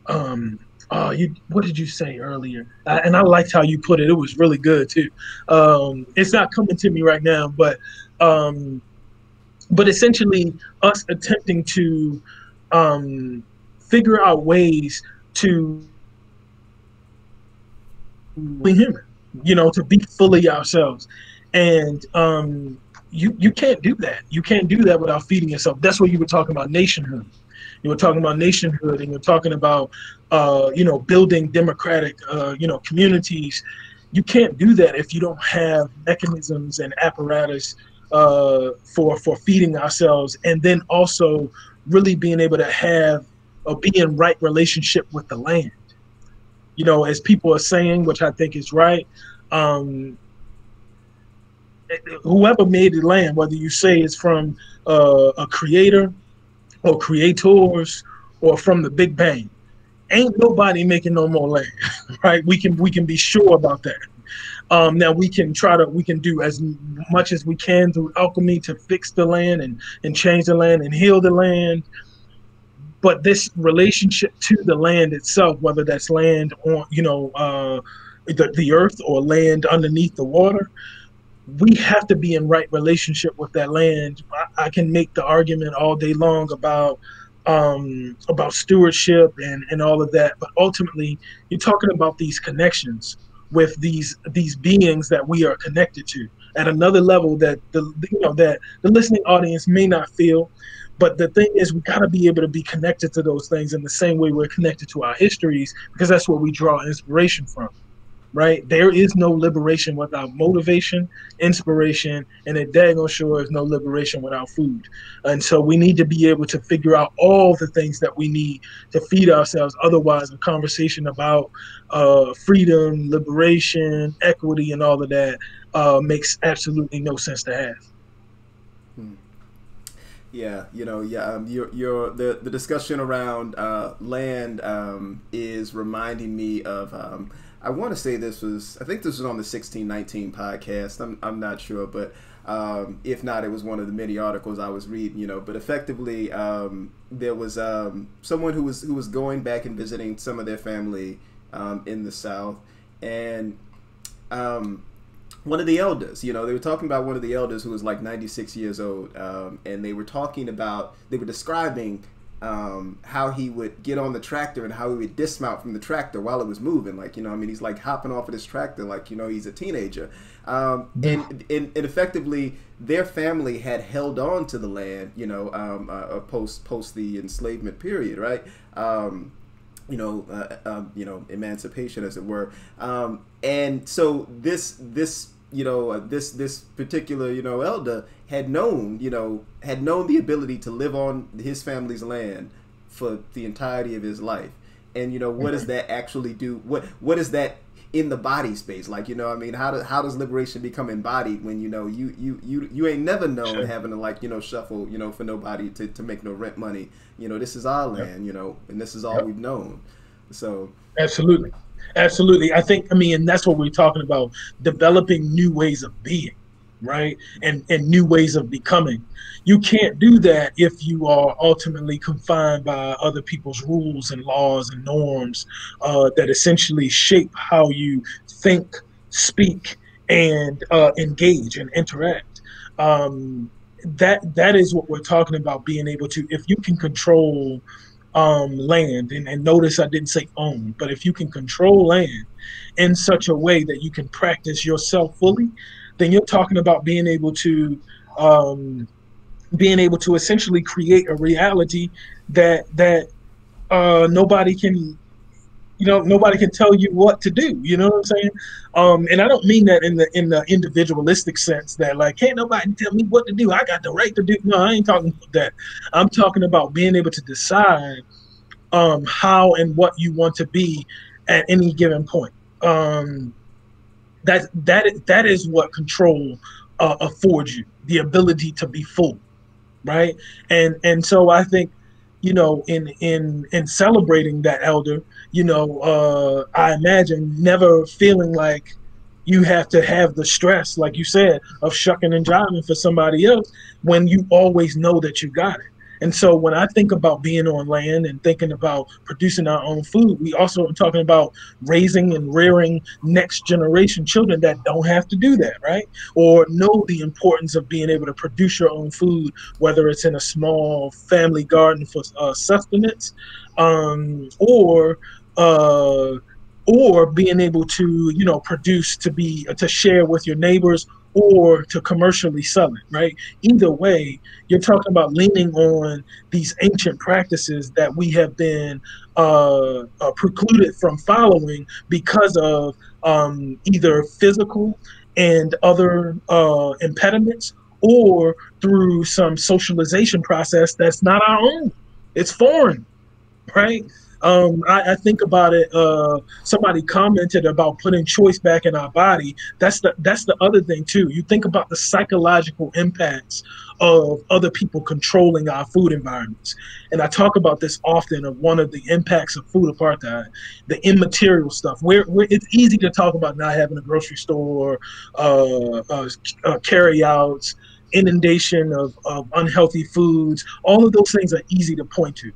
um, oh, you what did you say earlier? Uh, and I liked how you put it. It was really good too. Um, it's not coming to me right now, but um, but essentially us attempting to um, figure out ways to be human, you know, to be fully ourselves. And um, you you can't do that. You can't do that without feeding yourself. That's what you were talking about nationhood. You were talking about nationhood, and you're talking about uh, you know building democratic uh, you know communities. You can't do that if you don't have mechanisms and apparatus uh, for for feeding ourselves, and then also really being able to have a be in right relationship with the land. You know, as people are saying, which I think is right. Um, whoever made the land, whether you say it's from uh, a creator or creators or from the Big Bang, ain't nobody making no more land, right? We can we can be sure about that. Um, now we can try to we can do as much as we can through alchemy to fix the land and and change the land and heal the land. But this relationship to the land itself, whether that's land on you know uh, the the earth or land underneath the water, we have to be in right relationship with that land. I, I can make the argument all day long about um, about stewardship and, and all of that, but ultimately, you're talking about these connections with these these beings that we are connected to at another level that the you know that the listening audience may not feel. But the thing is, we got to be able to be connected to those things in the same way we're connected to our histories, because that's what we draw inspiration from right? There is no liberation without motivation, inspiration, and it daggone sure is no liberation without food. And so we need to be able to figure out all the things that we need to feed ourselves. Otherwise, a conversation about uh, freedom, liberation, equity, and all of that uh, makes absolutely no sense to have. Hmm. Yeah, you know, yeah, um, your your the the discussion around uh, land um, is reminding me of um, I want to say this was, I think this was on the 1619 podcast. I'm, I'm not sure, but um, if not, it was one of the many articles I was reading, you know. But effectively, um, there was um, someone who was who was going back and visiting some of their family um, in the South, and um, one of the elders, you know, they were talking about one of the elders who was like 96 years old, um, and they were talking about, they were describing um, how he would get on the tractor and how he would dismount from the tractor while it was moving. Like, you know, I mean, he's like hopping off of this tractor like, you know, he's a teenager. Um, and, and, and, effectively, their family had held on to the land, you know, um, uh, uh post post the enslavement period, right? Um, you know, uh, um, you know, emancipation, as it were. Um, and so this this you know, uh, this this particular you know elder had known, you know, had known the ability to live on his family's land for the entirety of his life. And you know, what does that actually do? What what is that in the body space? Like, you know, I mean, how does how does liberation become embodied when you know you you you you ain't never known sure. having to like you know shuffle you know for nobody to to make no rent money. You know, this is our land. Yep. You know, and this is all yep. we've known. So absolutely. Absolutely. I think, I mean, and that's what we're talking about developing new ways of being, right? And and new ways of becoming. You can't do that if you are ultimately confined by other people's rules and laws and norms uh, that essentially shape how you think, speak, and uh, engage and interact. Um, that that is what we're talking about. Being able to, if you can control um, land, and, and notice I didn't say own, but if you can control land in such a way that you can practice yourself fully, then you're talking about being able to um, being able to essentially create a reality that that uh, nobody can you know nobody can tell you what to do you know what i'm saying? Um and i don't mean that in the in the individualistic sense that like can't nobody tell me what to do. I got the right to do. No i ain't talking about that. I'm talking about being able to decide um how and what you want to be at any given point. Um that that that is what control uh, affords you the ability to be full right? And and so i think you know in in in celebrating that elder you know uh i imagine never feeling like you have to have the stress like you said of shucking and jiving for somebody else when you always know that you got it and so when I think about being on land and thinking about producing our own food, we also are talking about raising and rearing next generation children that don't have to do that, right? Or know the importance of being able to produce your own food, whether it's in a small family garden for uh, sustenance, um, or uh, or being able to you know produce to be to share with your neighbors or to commercially sell it, right? Either way, you're talking about leaning on these ancient practices that we have been uh, uh, precluded from following because of um, either physical and other uh, impediments or through some socialization process that's not our own. It's foreign, right? Um, I, I, think about it. Uh, somebody commented about putting choice back in our body. That's the that's the other thing too. You think about the psychological impacts of other people controlling our food environments, and I talk about this often. Of one of the impacts of food apartheid, the immaterial stuff. Where, it's easy to talk about not having a grocery store, uh, uh, uh carryouts inundation of, of unhealthy foods all of those things are easy to point to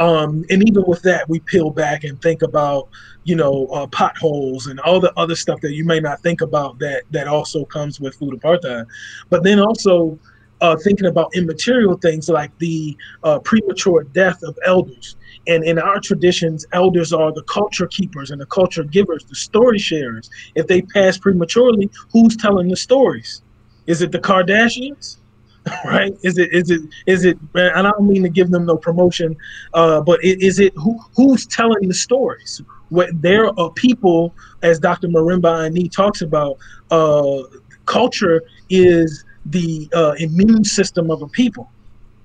um, and even with that, we peel back and think about, you know, uh, potholes and all the other stuff that you may not think about that that also comes with food apartheid. But then also uh, thinking about immaterial things like the uh, premature death of elders. And in our traditions, elders are the culture keepers and the culture givers, the story sharers. If they pass prematurely, who's telling the stories? Is it the Kardashians? right? Is it is it is it? And I don't mean to give them no promotion, uh, but is it who who's telling the stories? What there are people, as Dr. Marimba Ani talks about, uh, culture is the uh, immune system of a people.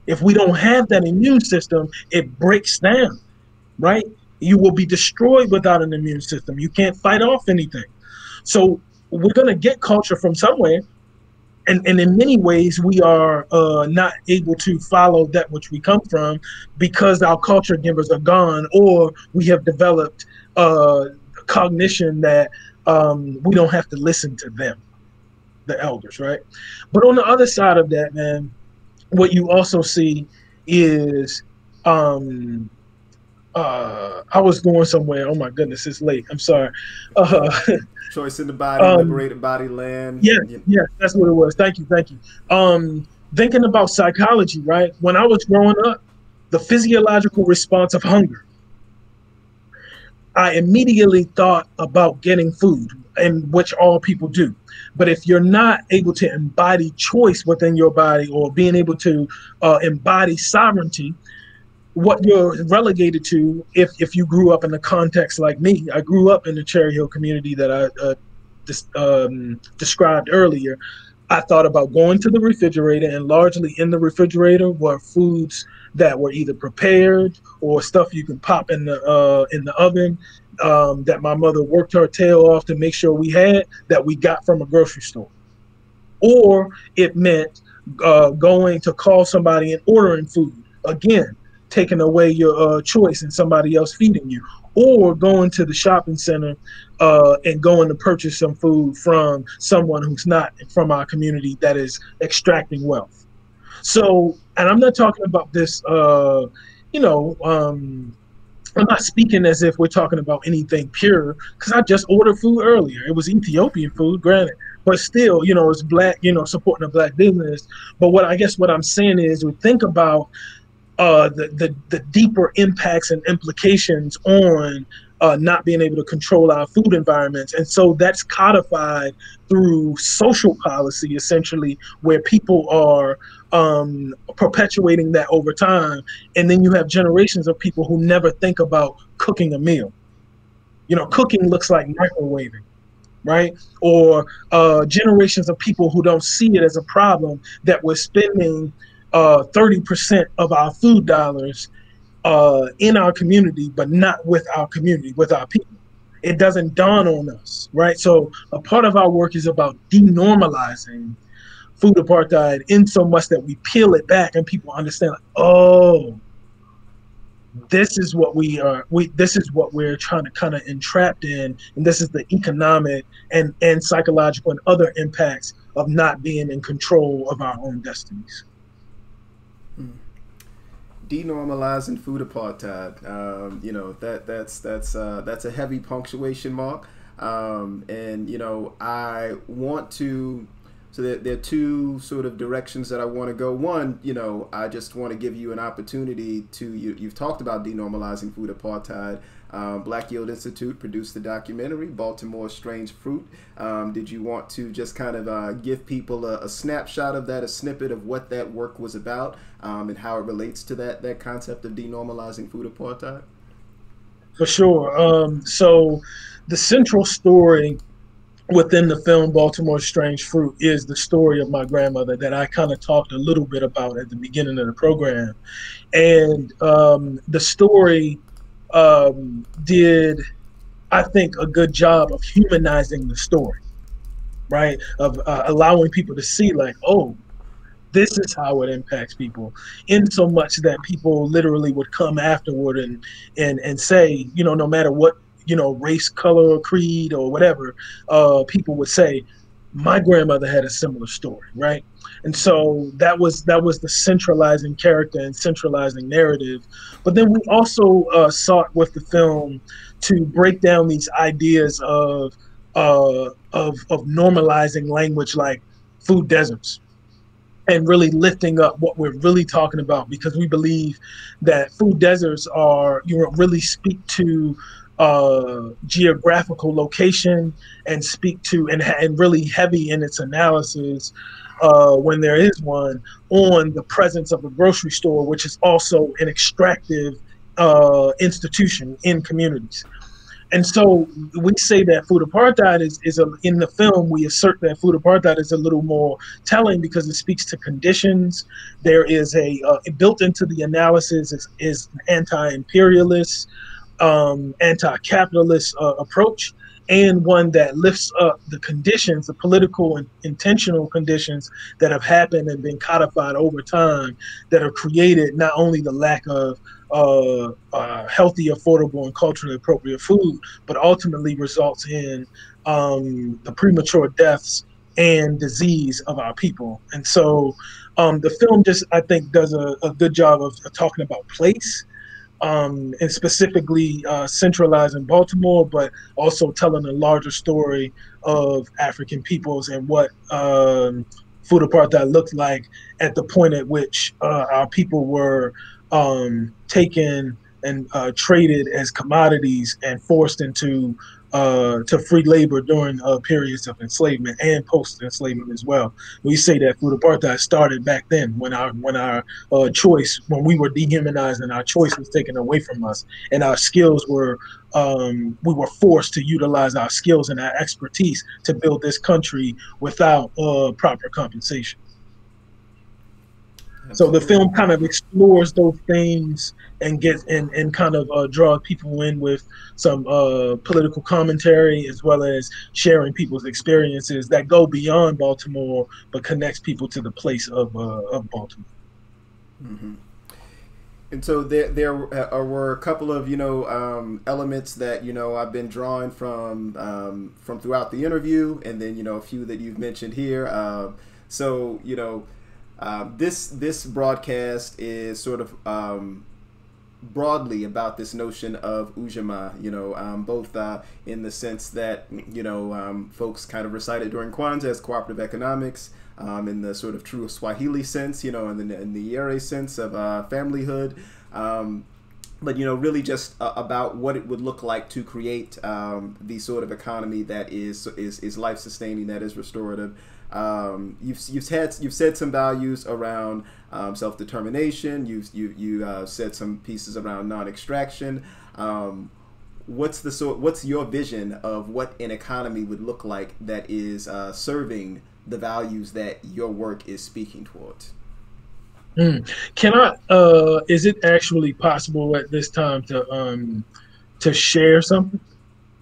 If we don't have that immune system, it breaks down, right? You will be destroyed without an immune system. You can't fight off anything. So we're gonna get culture from somewhere and, and in many ways we are uh, not able to follow that which we come from because our culture givers are gone or we have developed uh, cognition that um, we don't have to listen to them the elders right? But on the other side of that man what you also see is um, uh, I was going somewhere. Oh my goodness, it's late. I'm sorry. Uh, Choice in the body, um, liberated body, land. Yeah, yeah, that's what it was. Thank you, thank you. Um, thinking about psychology, right? When I was growing up, the physiological response of hunger, I immediately thought about getting food, and which all people do. But if you're not able to embody choice within your body or being able to uh, embody sovereignty, what you're relegated to if, if you grew up in a context like me. I grew up in the Cherry Hill community that I uh, um, described earlier. I thought about going to the refrigerator, and largely in the refrigerator were foods that were either prepared or stuff you can pop in the uh, in the oven um, that my mother worked her tail off to make sure we had that we got from a grocery store, or it meant uh, going to call somebody and ordering food again taking away your uh, choice and somebody else feeding you, or going to the shopping center uh, and going to purchase some food from someone who's not from our community that is extracting wealth. So, and I'm not talking about this, uh, you know, um, I'm not speaking as if we're talking about anything pure because I just ordered food earlier. It was Ethiopian food, granted, but still, you know, it's black, you know, supporting a black business. But what I guess what I'm saying is we think about uh, the, the, the deeper impacts and implications on uh, not being able to control our food environments. And so that's codified through social policy, essentially, where people are um, perpetuating that over time. And then you have generations of people who never think about cooking a meal. You know, cooking looks like microwaving, right? Or uh, generations of people who don't see it as a problem that we're spending uh, 30% of our food dollars uh, in our community, but not with our community, with our people. It doesn't dawn on us, right? So a part of our work is about denormalizing food apartheid in so much that we peel it back and people understand, like, oh, this is what we are we this is what we're trying to kind of entrapped in and this is the economic and and psychological and other impacts of not being in control of our own destinies denormalizing food apartheid. Um, you know that that's that's uh, that's a heavy punctuation mark, um, and you know I want to. So there, there are two sort of directions that I want to go. One, you know, I just want to give you an opportunity to you. You've talked about denormalizing food apartheid. Um, Black Yield Institute produced the documentary Baltimore Strange Fruit. Um, did you want to just kind of uh, give people a, a, snapshot of that, a snippet of what that work was about, um, and how it relates to that that concept of denormalizing food apartheid? For sure. Um, so, the central story within the film Baltimore Strange Fruit is the story of my grandmother that I kind of talked a little bit about at the beginning of the program, and um, the story um, did, I think, a good job of humanizing the story, right? Of uh, allowing people to see, like, oh, this is how it impacts people in so much that people literally would come afterward and and and say you know no matter what you know race color or creed or whatever uh people would say my grandmother had a similar story right and so that was that was the centralizing character and centralizing narrative. But then we also uh, sought with the film to break down these ideas of uh, of of normalizing language like food deserts and really lifting up what we're really talking about because we believe that food deserts are you know really speak to uh, geographical location and speak to and, and really heavy in its analysis uh, when there is one, on the presence of a grocery store, which is also an extractive uh, institution in communities. And so we say that food apartheid is, is a, in the film, we assert that food apartheid is a little more telling because it speaks to conditions. There is a, uh, built into the analysis is, is an anti imperialist, um, anti capitalist uh, approach and one that lifts up the conditions, the political and intentional conditions that have happened and been codified over time that have created not only the lack of uh, uh, healthy, affordable, and culturally appropriate food, but ultimately results in um, the premature deaths and disease of our people. And so um, the film just, I think, does a, a good job of, of talking about place um, and specifically uh, centralizing Baltimore, but also telling a larger story of African peoples and what um, food apartheid looked like at the point at which uh, our people were um, taken and uh, traded as commodities and forced into uh, to free labor during uh, periods of enslavement and post enslavement as well. We say that food apartheid started back then when our when our uh, choice when we were dehumanized and our choice was taken away from us and our skills were um, we were forced to utilize our skills and our expertise to build this country without uh, proper compensation. So the film kind of explores those things and gets and, and kind of uh, draws people in with some uh, political commentary as well as sharing people's experiences that go beyond Baltimore but connects people to the place of, uh, of Baltimore. Mm-hmm. And so there, there were a couple of you know um, elements that you know I've been drawing from um, from throughout the interview, and then you know a few that you've mentioned here. Uh, so you know uh, this this broadcast is sort of um, broadly about this notion of Ujamaa, you know, um, both uh, in the sense that, you know, um, folks kind of recited during Kwanzaa as cooperative economics, um, in the sort of true Swahili sense, you know, in the, in the Nyerere sense of uh, familyhood. Um, but, you know, really just uh, about what it would look like to create um, the sort of economy that is, is, is life sustaining, that is restorative. Um, you've, you've had you've said some values around um, self determination. You've you you uh, said some pieces around non extraction. Um, what's the sort? What's your vision of what an economy would look like that is uh, serving the values that your work is speaking towards? Mm. Can I? Uh, is it actually possible at this time to um, to share something?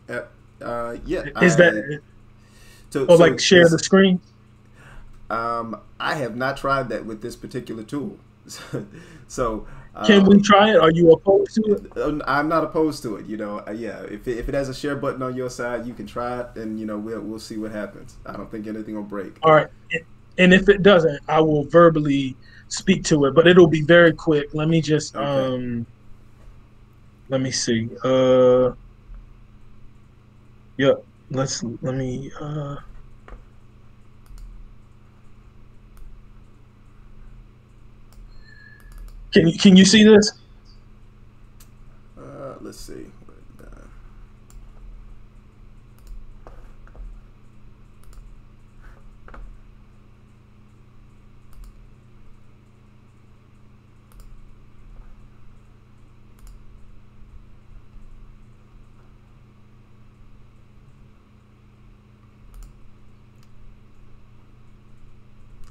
Uh, uh yeah. Is I, that? So, or so like share the screen? Um, I have not tried that with this particular tool. so can um, we try it? Are you opposed to it? Uh, I'm not opposed to it. You know, uh, yeah. If it, if it has a share button on your side, you can try it, and you know we'll we'll see what happens. I don't think anything will break. All right, and if it doesn't, I will verbally speak to it, but it'll be very quick. Let me just okay. um, let me see. Uh, yep. Let's let me uh. Can you can you see this? Uh, let's see.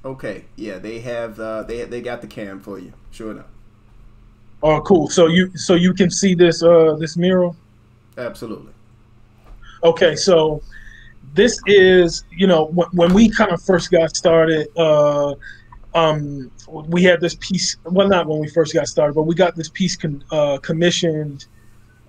Okay, yeah, they have uh, they they got the cam for you. Sure enough. Oh, cool. So you so you can see this uh this mural. Absolutely. Okay, so this is you know when, when we kind of first got started. Uh, um, we had this piece. Well, not when we first got started, but we got this piece con, uh, commissioned.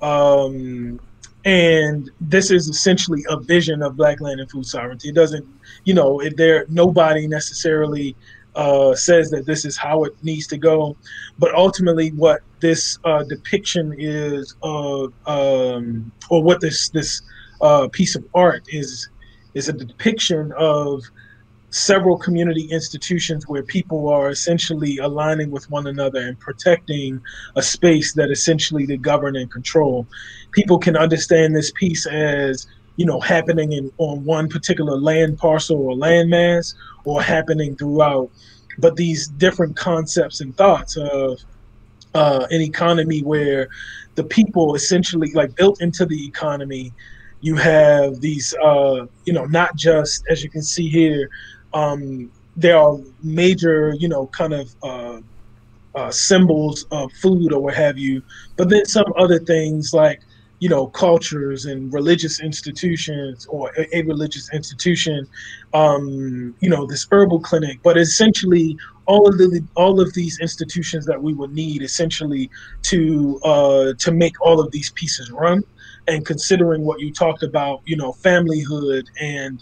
Um, and this is essentially a vision of black land and food sovereignty. It doesn't, you know, if there nobody necessarily uh, says that this is how it needs to go. But ultimately, what this uh, depiction is, uh, um, or what this this uh, piece of art is, is a depiction of several community institutions where people are essentially aligning with one another and protecting a space that essentially they govern and control. People can understand this piece as you know happening in on one particular land parcel or landmass or happening throughout but these different concepts and thoughts of uh, an economy where the people essentially like built into the economy you have these uh, you know not just as you can see here um, there are major you know kind of uh, uh, symbols of food or what have you but then some other things like you know cultures and religious institutions or a, a religious institution um, you know this herbal clinic. But essentially all of the all of these institutions that we would need essentially to uh, to make all of these pieces run. And considering what you talked about you know familyhood and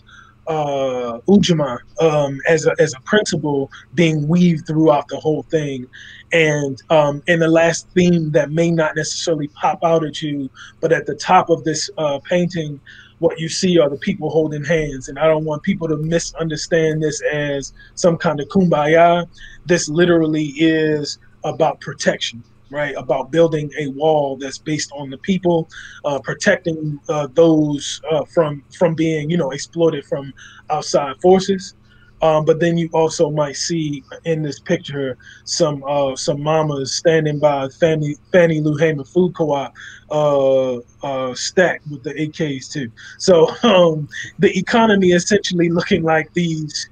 uh, Ujamaa um, as a as a principle being weaved throughout the whole thing, and um, and the last theme that may not necessarily pop out at you, but at the top of this uh, painting, what you see are the people holding hands, and I don't want people to misunderstand this as some kind of kumbaya. This literally is about protection right? About building a wall that's based on the people, uh, protecting uh, those uh, from from being, you know, exploited from outside forces. Um, but then you also might see in this picture some uh, some mamas standing by Fannie Fannie Lou Hamer Food Co-op uh, uh, stacked with the AKs too. So um, the economy essentially looking like these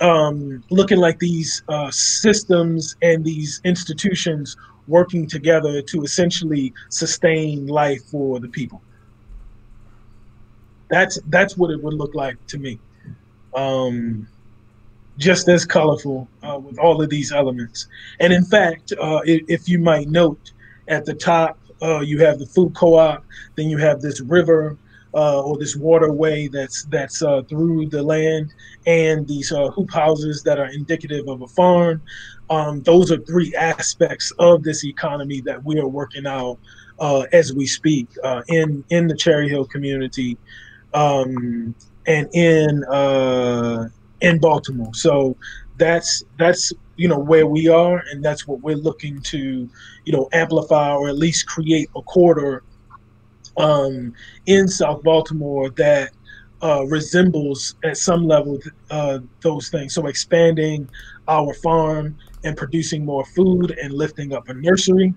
um, looking like these uh, systems and these institutions working together to essentially sustain life for the people. That's that's what it would look like to me. Um, just as colorful uh, with all of these elements. And in fact, uh, if, if, you might note, at the top uh, you have the food co-op, then you have this river uh, or this waterway that's that's uh, through the land, and these uh, hoop houses that are indicative of a farm. Um, those are three aspects of this economy that we are working out as we speak in in the Cherry Hill community. Um, and in uh, in Baltimore. So that's that's you know where we are, and that's what we're looking to you know amplify or at least create a quarter um, in South Baltimore that uh, resembles at some level uh, those things. So expanding our farm and producing more food and lifting up a nursery.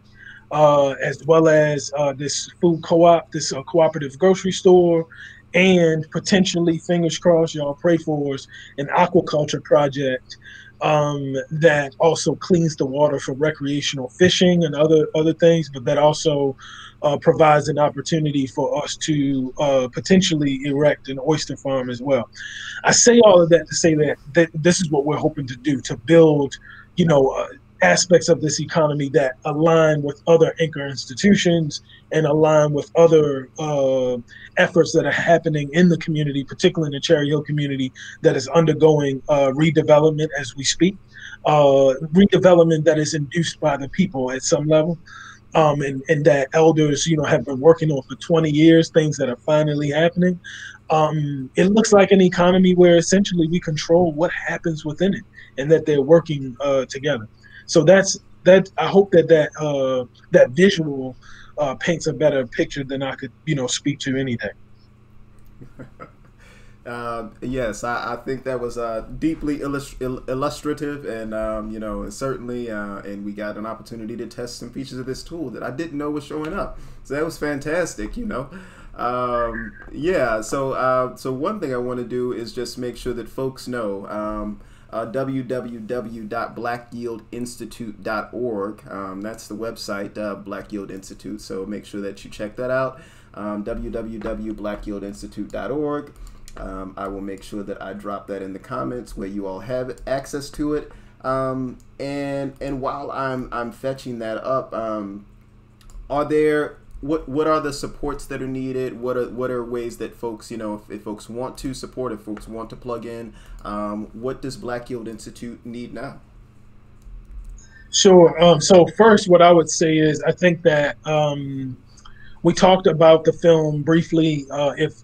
Uh, as well as uh, this food co-op, this uh, cooperative grocery store, and potentially, fingers crossed, y'all pray for us, an aquaculture project um, that also cleans the water for recreational fishing and other other things, but that also uh, provides an opportunity for us to uh, potentially erect an oyster farm as well. I say all of that to say that, that this is what we're hoping to do to build, you know, uh, aspects of this economy that align with other anchor institutions and align with other uh, efforts that are happening in the community, particularly in the Cherry Hill community that is undergoing uh, redevelopment as we speak. Uh, redevelopment that is induced by the people at some level. Um, and, and that elders, you know, have been working on for 20 years, things that are finally happening. Um, it looks like an economy where essentially we control what happens within it and that they're working uh, together. So that's that. I hope that that uh, that visual uh, paints a better picture than I could, you know, speak to anything. Uh, yes, I, I, think that was uh, deeply illust- illustrative, and um, you know, certainly, uh, and we got an opportunity to test some features of this tool that I didn't know was showing up. So that was fantastic, you know. Um, yeah. So, uh, so one thing I want to do is just make sure that folks know. Um, uh, www.blackyieldinstitute.org. Um, that's the website, uh, Black Yield Institute. So make sure that you check that out. Um, www.blackyieldinstitute.org. Um, I will make sure that I drop that in the comments where you all have access to it. Um, and and while I'm I'm fetching that up, um, are there what what are the supports that are needed? What are what are ways that folks you know if, if folks want to support, if folks want to plug in, um, what does Black Yield Institute need now? Sure. Um, so first, what I would say is I think that um, we talked about the film briefly. Uh, if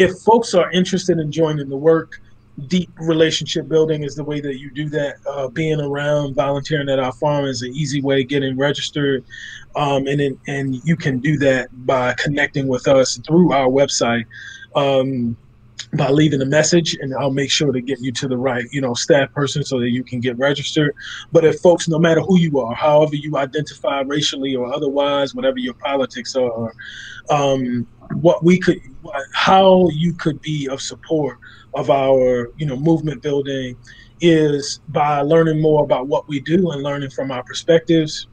if folks are interested in joining the work, deep relationship building is the way that you do that. Uh, being around, volunteering at our farm is an easy way. Getting registered, um, and and you can do that by connecting with us through our website. Um, by leaving a message and I'll make sure to get you to the right, you know, staff person so that you can get registered. But if folks, no matter who you are, however you identify racially or otherwise, whatever your politics are, um, what we could, how you could be of support of our you know movement building is by learning more about what we do and learning from our perspectives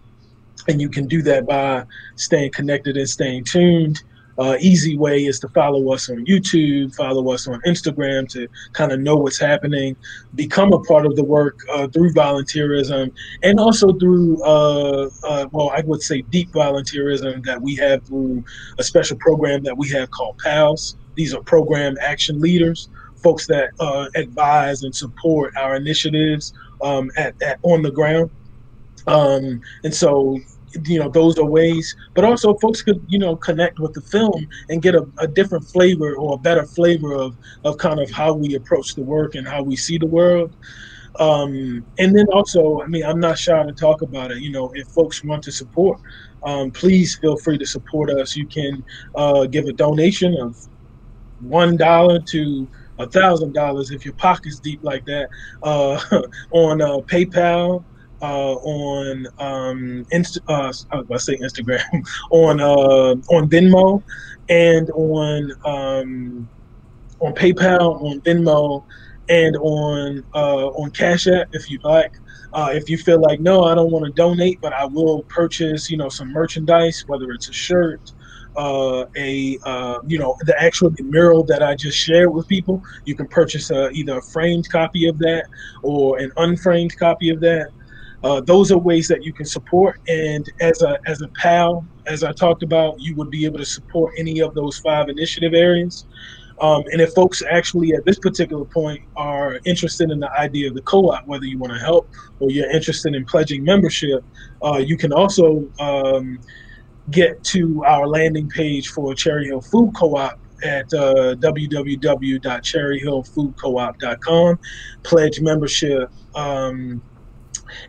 and you can do that by staying connected and staying tuned uh, easy way is to follow us on YouTube, follow us on Instagram to kind of know what's happening, become a part of the work uh, through volunteerism, and also through, uh, uh well, I would say deep volunteerism that we have through a special program that we have called PALS. These are program action leaders folks that uh, advise and support our initiatives um, at, at on the ground. Um, and so, you know, those are ways, but also folks could, you know, connect with the film and get a, a different flavor or a better flavor of, of kind of how we approach the work and how we see the world. Um, and then also, I mean, I'm not shy to talk about it. You know, if folks want to support, um, please feel free to support us. You can uh, give a donation of one dollar to a thousand dollars if your pocket's deep like that uh, on uh, PayPal, uh, on um, Insta, uh, I was say Instagram, on uh, on Venmo, and on um, on PayPal, on Venmo, and on uh, on Cash App if you like. Uh, if you feel like no, I don't want to donate, but I will purchase, you know, some merchandise, whether it's a shirt, uh, a uh, you know the actual mural that I just shared with people. You can purchase a, either a framed copy of that or an unframed copy of that. Uh, those are ways that you can support. And as a as a pal, as I talked about, you would be able to support any of those five initiative areas. Um, and if folks actually at this particular point are interested in the idea of the co-op, whether you want to help or you're interested in pledging membership, uh, you can also um, get to our landing page for Cherry Hill Food Co-op at uh, www.cherryhillfoodcoop.com. Pledge membership. Um,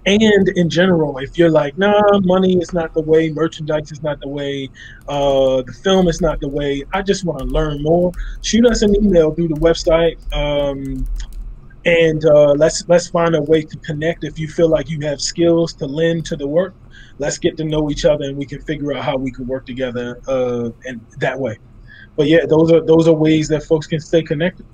and in general, if you're like, nah, money is not the way, merchandise is not the way, uh, the film is not the way, I just want to learn more, shoot us an email through the website. Um, and uh, let's let's find a way to connect. If you feel like you have skills to lend to the work, let's get to know each other, and we can figure out how we can work together uh, and that way. But yeah, those are those are ways that folks can stay connected.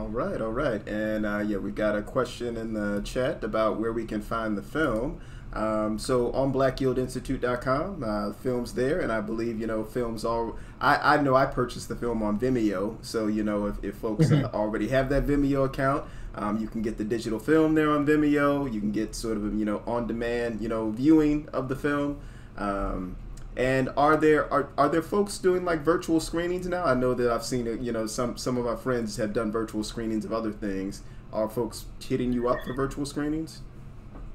All right, all right. And uh, yeah, we got a question in the chat about where we can find the film. Um, so on blackyieldinstitute.com, uh, films there, and I believe you know films all. I, I know I purchased the film on Vimeo, so you know if, if folks mm-hmm. already have that Vimeo account, um, you can get the digital film there on Vimeo. You can get sort of you know on demand you know viewing of the film. Um, and are there are, are there folks doing like virtual screenings now? I know that I've seen. You know, some some of our friends have done virtual screenings of other things. Are folks hitting you up for virtual screenings?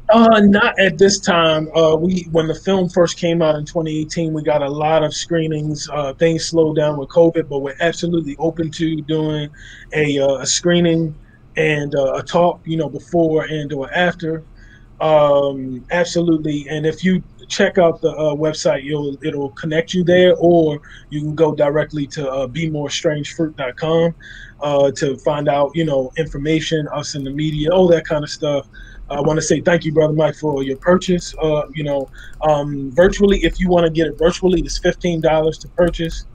Uh, not at this time. Uh, we when the film first came out in 2018, we got a lot of screenings. Uh, things slowed down with COVID, but we're absolutely open to doing a, uh, a screening and uh, a talk. You know, before and or after. Um, absolutely. And if you check out the uh, website. You'll it'll connect you there, or you can go directly to uh, bemorestrangefruit.com uh, to find out you know information, us in the media, all that kind of stuff. I want to say thank you, brother Mike, for your purchase. Uh, you know, um, virtually, if you want to get it virtually, it's fifteen dollars to purchase.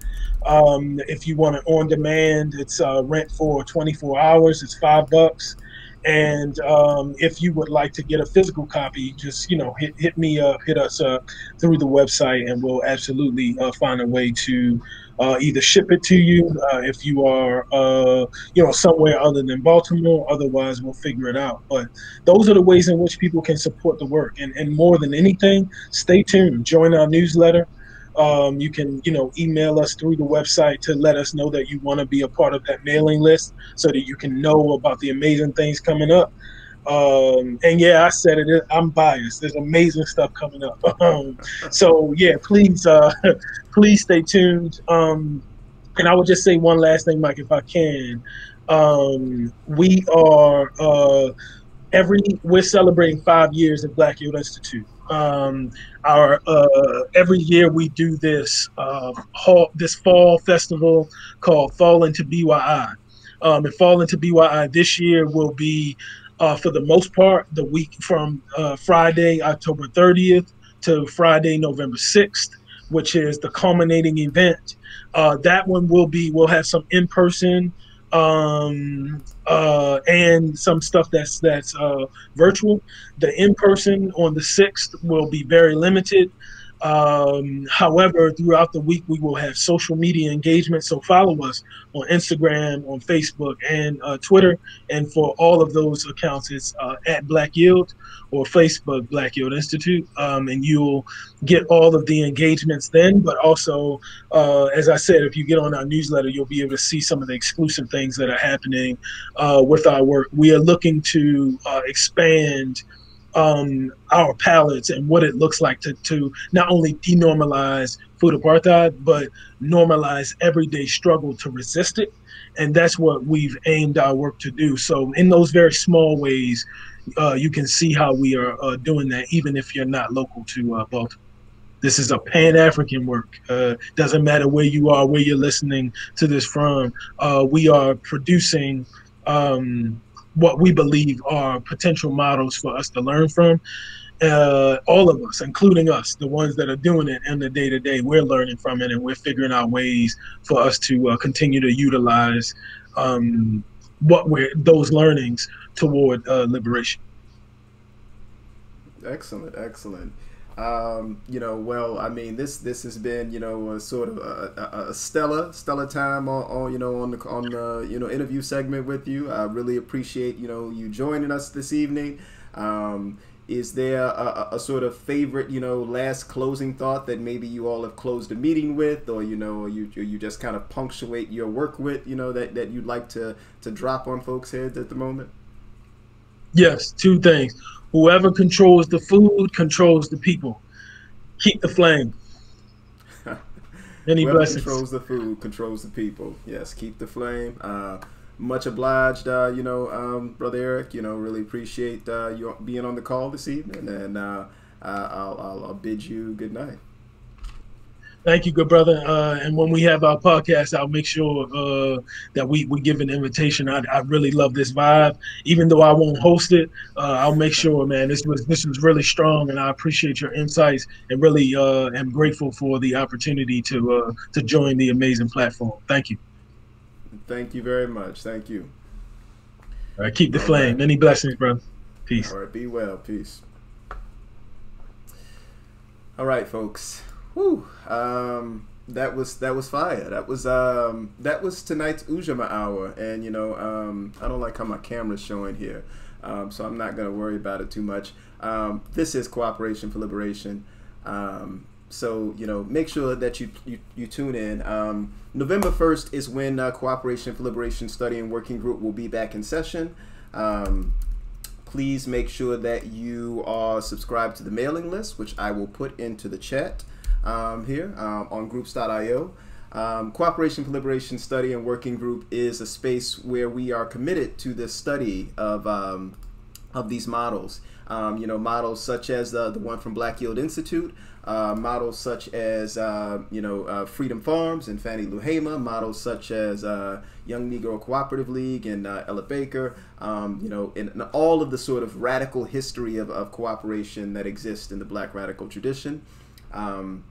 Um, if you want it on demand, it's uh, rent for 24 hours. It's five bucks. And um, if you would like to get a physical copy, just you know hit hit me up, hit us up through the website, and we'll absolutely uh, find a way to uh, either ship it to you uh, if you are uh, you know somewhere other than Baltimore. Otherwise, we'll figure it out. But those are the ways in which people can support the work. And and more than anything, stay tuned. Join our newsletter. Um, you can, you know, email us through the website to let us know that you want to be a part of that mailing list so that you can know about the amazing things coming up. Um, and yeah, I said it. I'm biased. There's amazing stuff coming up. Um, so yeah, please, uh, please stay tuned. Um, and I would just say one last thing, Mike, if I can. Um, we are uh, every we're celebrating five years at Black Yield Institute. Um, our uh, every year we do this uh, fall, this fall festival called Fall into BYI. Um, and Fall into BYI this year will be, uh, for the most part, the week from uh, Friday, October 30th to Friday, November 6th, which is the culminating event. Uh, that one will be, we'll have some in person um, uh, and some stuff that's that's uh, virtual. The in person on the sixth will be very limited. Um, however, throughout the week, we will have social media engagement. So follow us on Instagram, on Facebook, and uh, Twitter. And for all of those accounts, it's uh, at Black Yield or Facebook Black Yield Institute. Um, and you'll get all of the engagements then. But also, uh, as I said, if you get on our newsletter, you'll be able to see some of the exclusive things that are happening uh, with our work. We are looking to uh, expand um, our palates and what it looks like to, to not only denormalize food apartheid, but normalize everyday struggle to resist it. And that's what we've aimed our work to do. So, in those very small ways, uh, you can see how we are uh, doing that, even if you're not local to uh, Baltimore. This is a Pan African work. Uh, doesn't matter where you are, where you're listening to this from. Uh, we are producing um, what we believe are potential models for us to learn from. Uh, all of us, including us, the ones that are doing it in the day to day, we're learning from it and we're figuring out ways for us to uh, continue to utilize um, what we're those learnings toward uh, liberation. Excellent, excellent. Um, you know, well, I mean, this this has been you know a sort of a, a, stellar stellar time on, on, you know on the on the you know interview segment with you. I really appreciate you know you joining us this evening. Um, is there a, a, sort of favorite, you know, last closing thought that maybe you all have closed a meeting with, or you know, you you just kind of punctuate your work with, you know, that, that you'd like to to drop on folks' heads at the moment? Yes, two things. Whoever controls the food controls the people. Keep the flame. Any Whoever blessings. controls the food controls the people. Yes, keep the flame. Uh, much obliged, uh, you know, um, brother Eric. You know, really appreciate uh, you being on the call this evening, and uh, I'll, I'll, I'll, bid you good night. Thank you, good brother. Uh, and when we have our podcast, I'll make sure uh, that we, we give an invitation. I, I really love this vibe, even though I won't host it. Uh, I'll make sure, man. This was this was really strong, and I appreciate your insights, and really am grateful for the opportunity to to join the amazing platform. Thank you. Thank you very much. Thank you. All right, keep the flame. Many blessings, bro. Peace. All right, be well. Peace. All right, folks. Whew. Um, that was that was fire. That was um that was tonight's Ujamaa hour, and you know um I don't like how my camera's showing here, um, so I'm not gonna worry about it too much. Um, this is cooperation for liberation. Um, so you know make sure that you you, you tune in. Um, November 1st is when uh, Cooperation for Liberation Study and Working Group will be back in session. Um, please make sure that you are subscribed to the mailing list, which I will put into the chat um, here um, on groups.io. Um, Cooperation for Liberation Study and Working Group is a space where we are committed to the study of, um, of these models. Um, you know, models such as the, the one from Black Yield Institute, uh, models such as uh, you know uh, Freedom Farms and Fannie Lou Hamer, models such as uh, Young Negro Cooperative League and uh, Ella Baker, um, you know, and, and, all of the sort of radical history of, of cooperation that exists in the Black radical tradition. Um,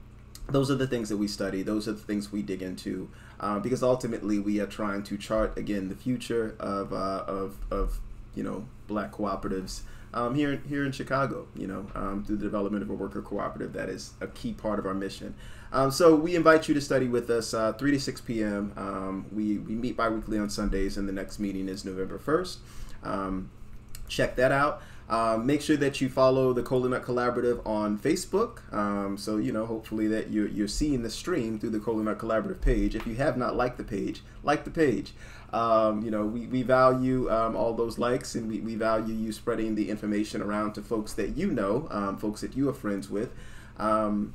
those are the things that we study. Those are the things we dig into, uh, because ultimately we are trying to chart again the future of of of you know Black cooperatives um, here here in Chicago. You know, um, through the development of a worker cooperative, that is a key part of our mission. Um, so we invite you to study with us uh, 3 to 6 p.m. Um, we, we meet biweekly on Sundays, and the next meeting is November 1st. Um, check that out. Um, make sure that you follow the Kola Nut Collaborative on Facebook. Um, so, you know, hopefully that you're, you're seeing the stream through the Kola Nut Collaborative page. If you have not liked the page, like the page. Um, you know, we, we value um, all those likes and we, we value you spreading the information around to folks that you know, um, folks that you are friends with. Um,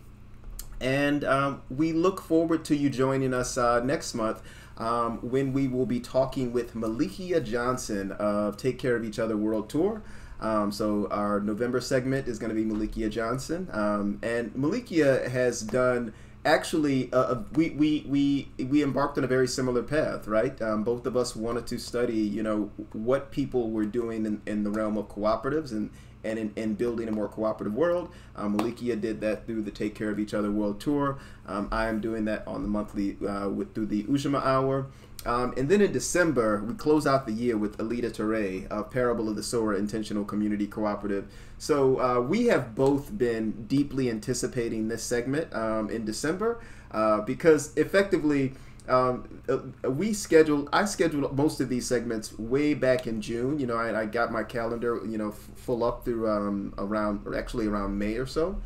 and we look forward to you joining us uh, next month when we will be talking with Malikia Johnson of Take Care of Each Other World Tour. Um, so our November segment is going to be Malikia Johnson, um, and Malikia has done actually uh, uh, we, we we we embarked on a very similar path right? Um, both of us wanted to study you know what people were doing in, in the realm of cooperatives and and in, in building a more cooperative world. Um, malikia did that through the take care of each other world tour. Um, i am doing that on the monthly uh, with, through the ujamaa hour um, and then in December, we close out the year with Alita Ture of Parable of the Sower Intentional Community Cooperative. So uh, we have both been deeply anticipating this segment um, in December uh, because effectively um, uh, we scheduled, I scheduled most of these segments way back in June. You know, I, I got my calendar, you know, full up through um, around, or actually around May or so.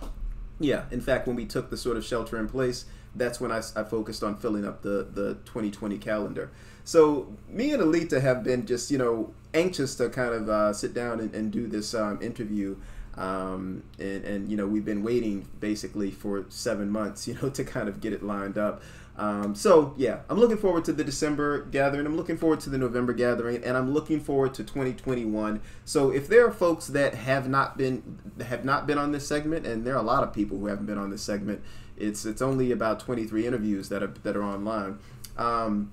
Yeah, in fact, when we took the sort of shelter in place, that's when I, I focused on filling up the, the 2020 calendar. So me and Alita have been just, you know, anxious to kind of uh, sit down and, and do this um, interview. Um, and, and, you know, we've been waiting basically for seven months, you know, to kind of get it lined up. Um, so yeah, I'm looking forward to the December gathering. I'm looking forward to the November gathering, and I'm looking forward to 2021. So if there are folks that have not been have not been on this segment, and there are a lot of people who haven't been on this segment, it's it's only about 23 interviews that are that are online. Um,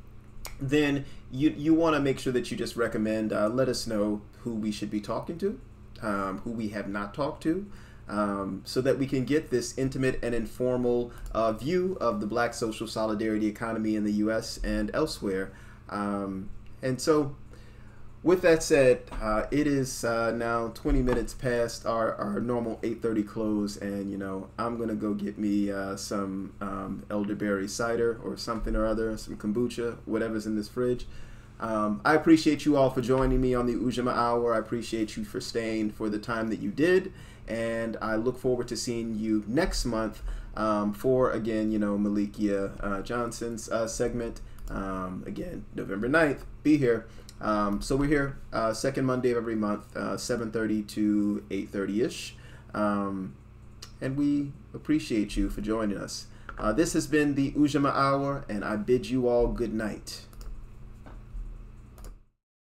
then you you want to make sure that you just recommend. Uh, let us know who we should be talking to, um, who we have not talked to. Um, so that we can get this intimate and informal uh, view of the black social solidarity economy in the US and elsewhere. Um, and so with that said, uh, it is uh, now 20 minutes past our, our normal 8:30 close, and you know I'm gonna go get me uh, some um, elderberry cider or something or other, some kombucha, whatever's in this fridge. Um, I appreciate you all for joining me on the Ujamaa Hour. I appreciate you for staying for the time that you did, and I look forward to seeing you next month um, for again, you know, Malikia uh, Johnson's uh, segment. Um, again, November 9th. Be here. Um, so we're here uh, second Monday of every month, uh, 7:30 to 8:30 ish, um, and we appreciate you for joining us. Uh, this has been the Ujamaa Hour, and I bid you all good night.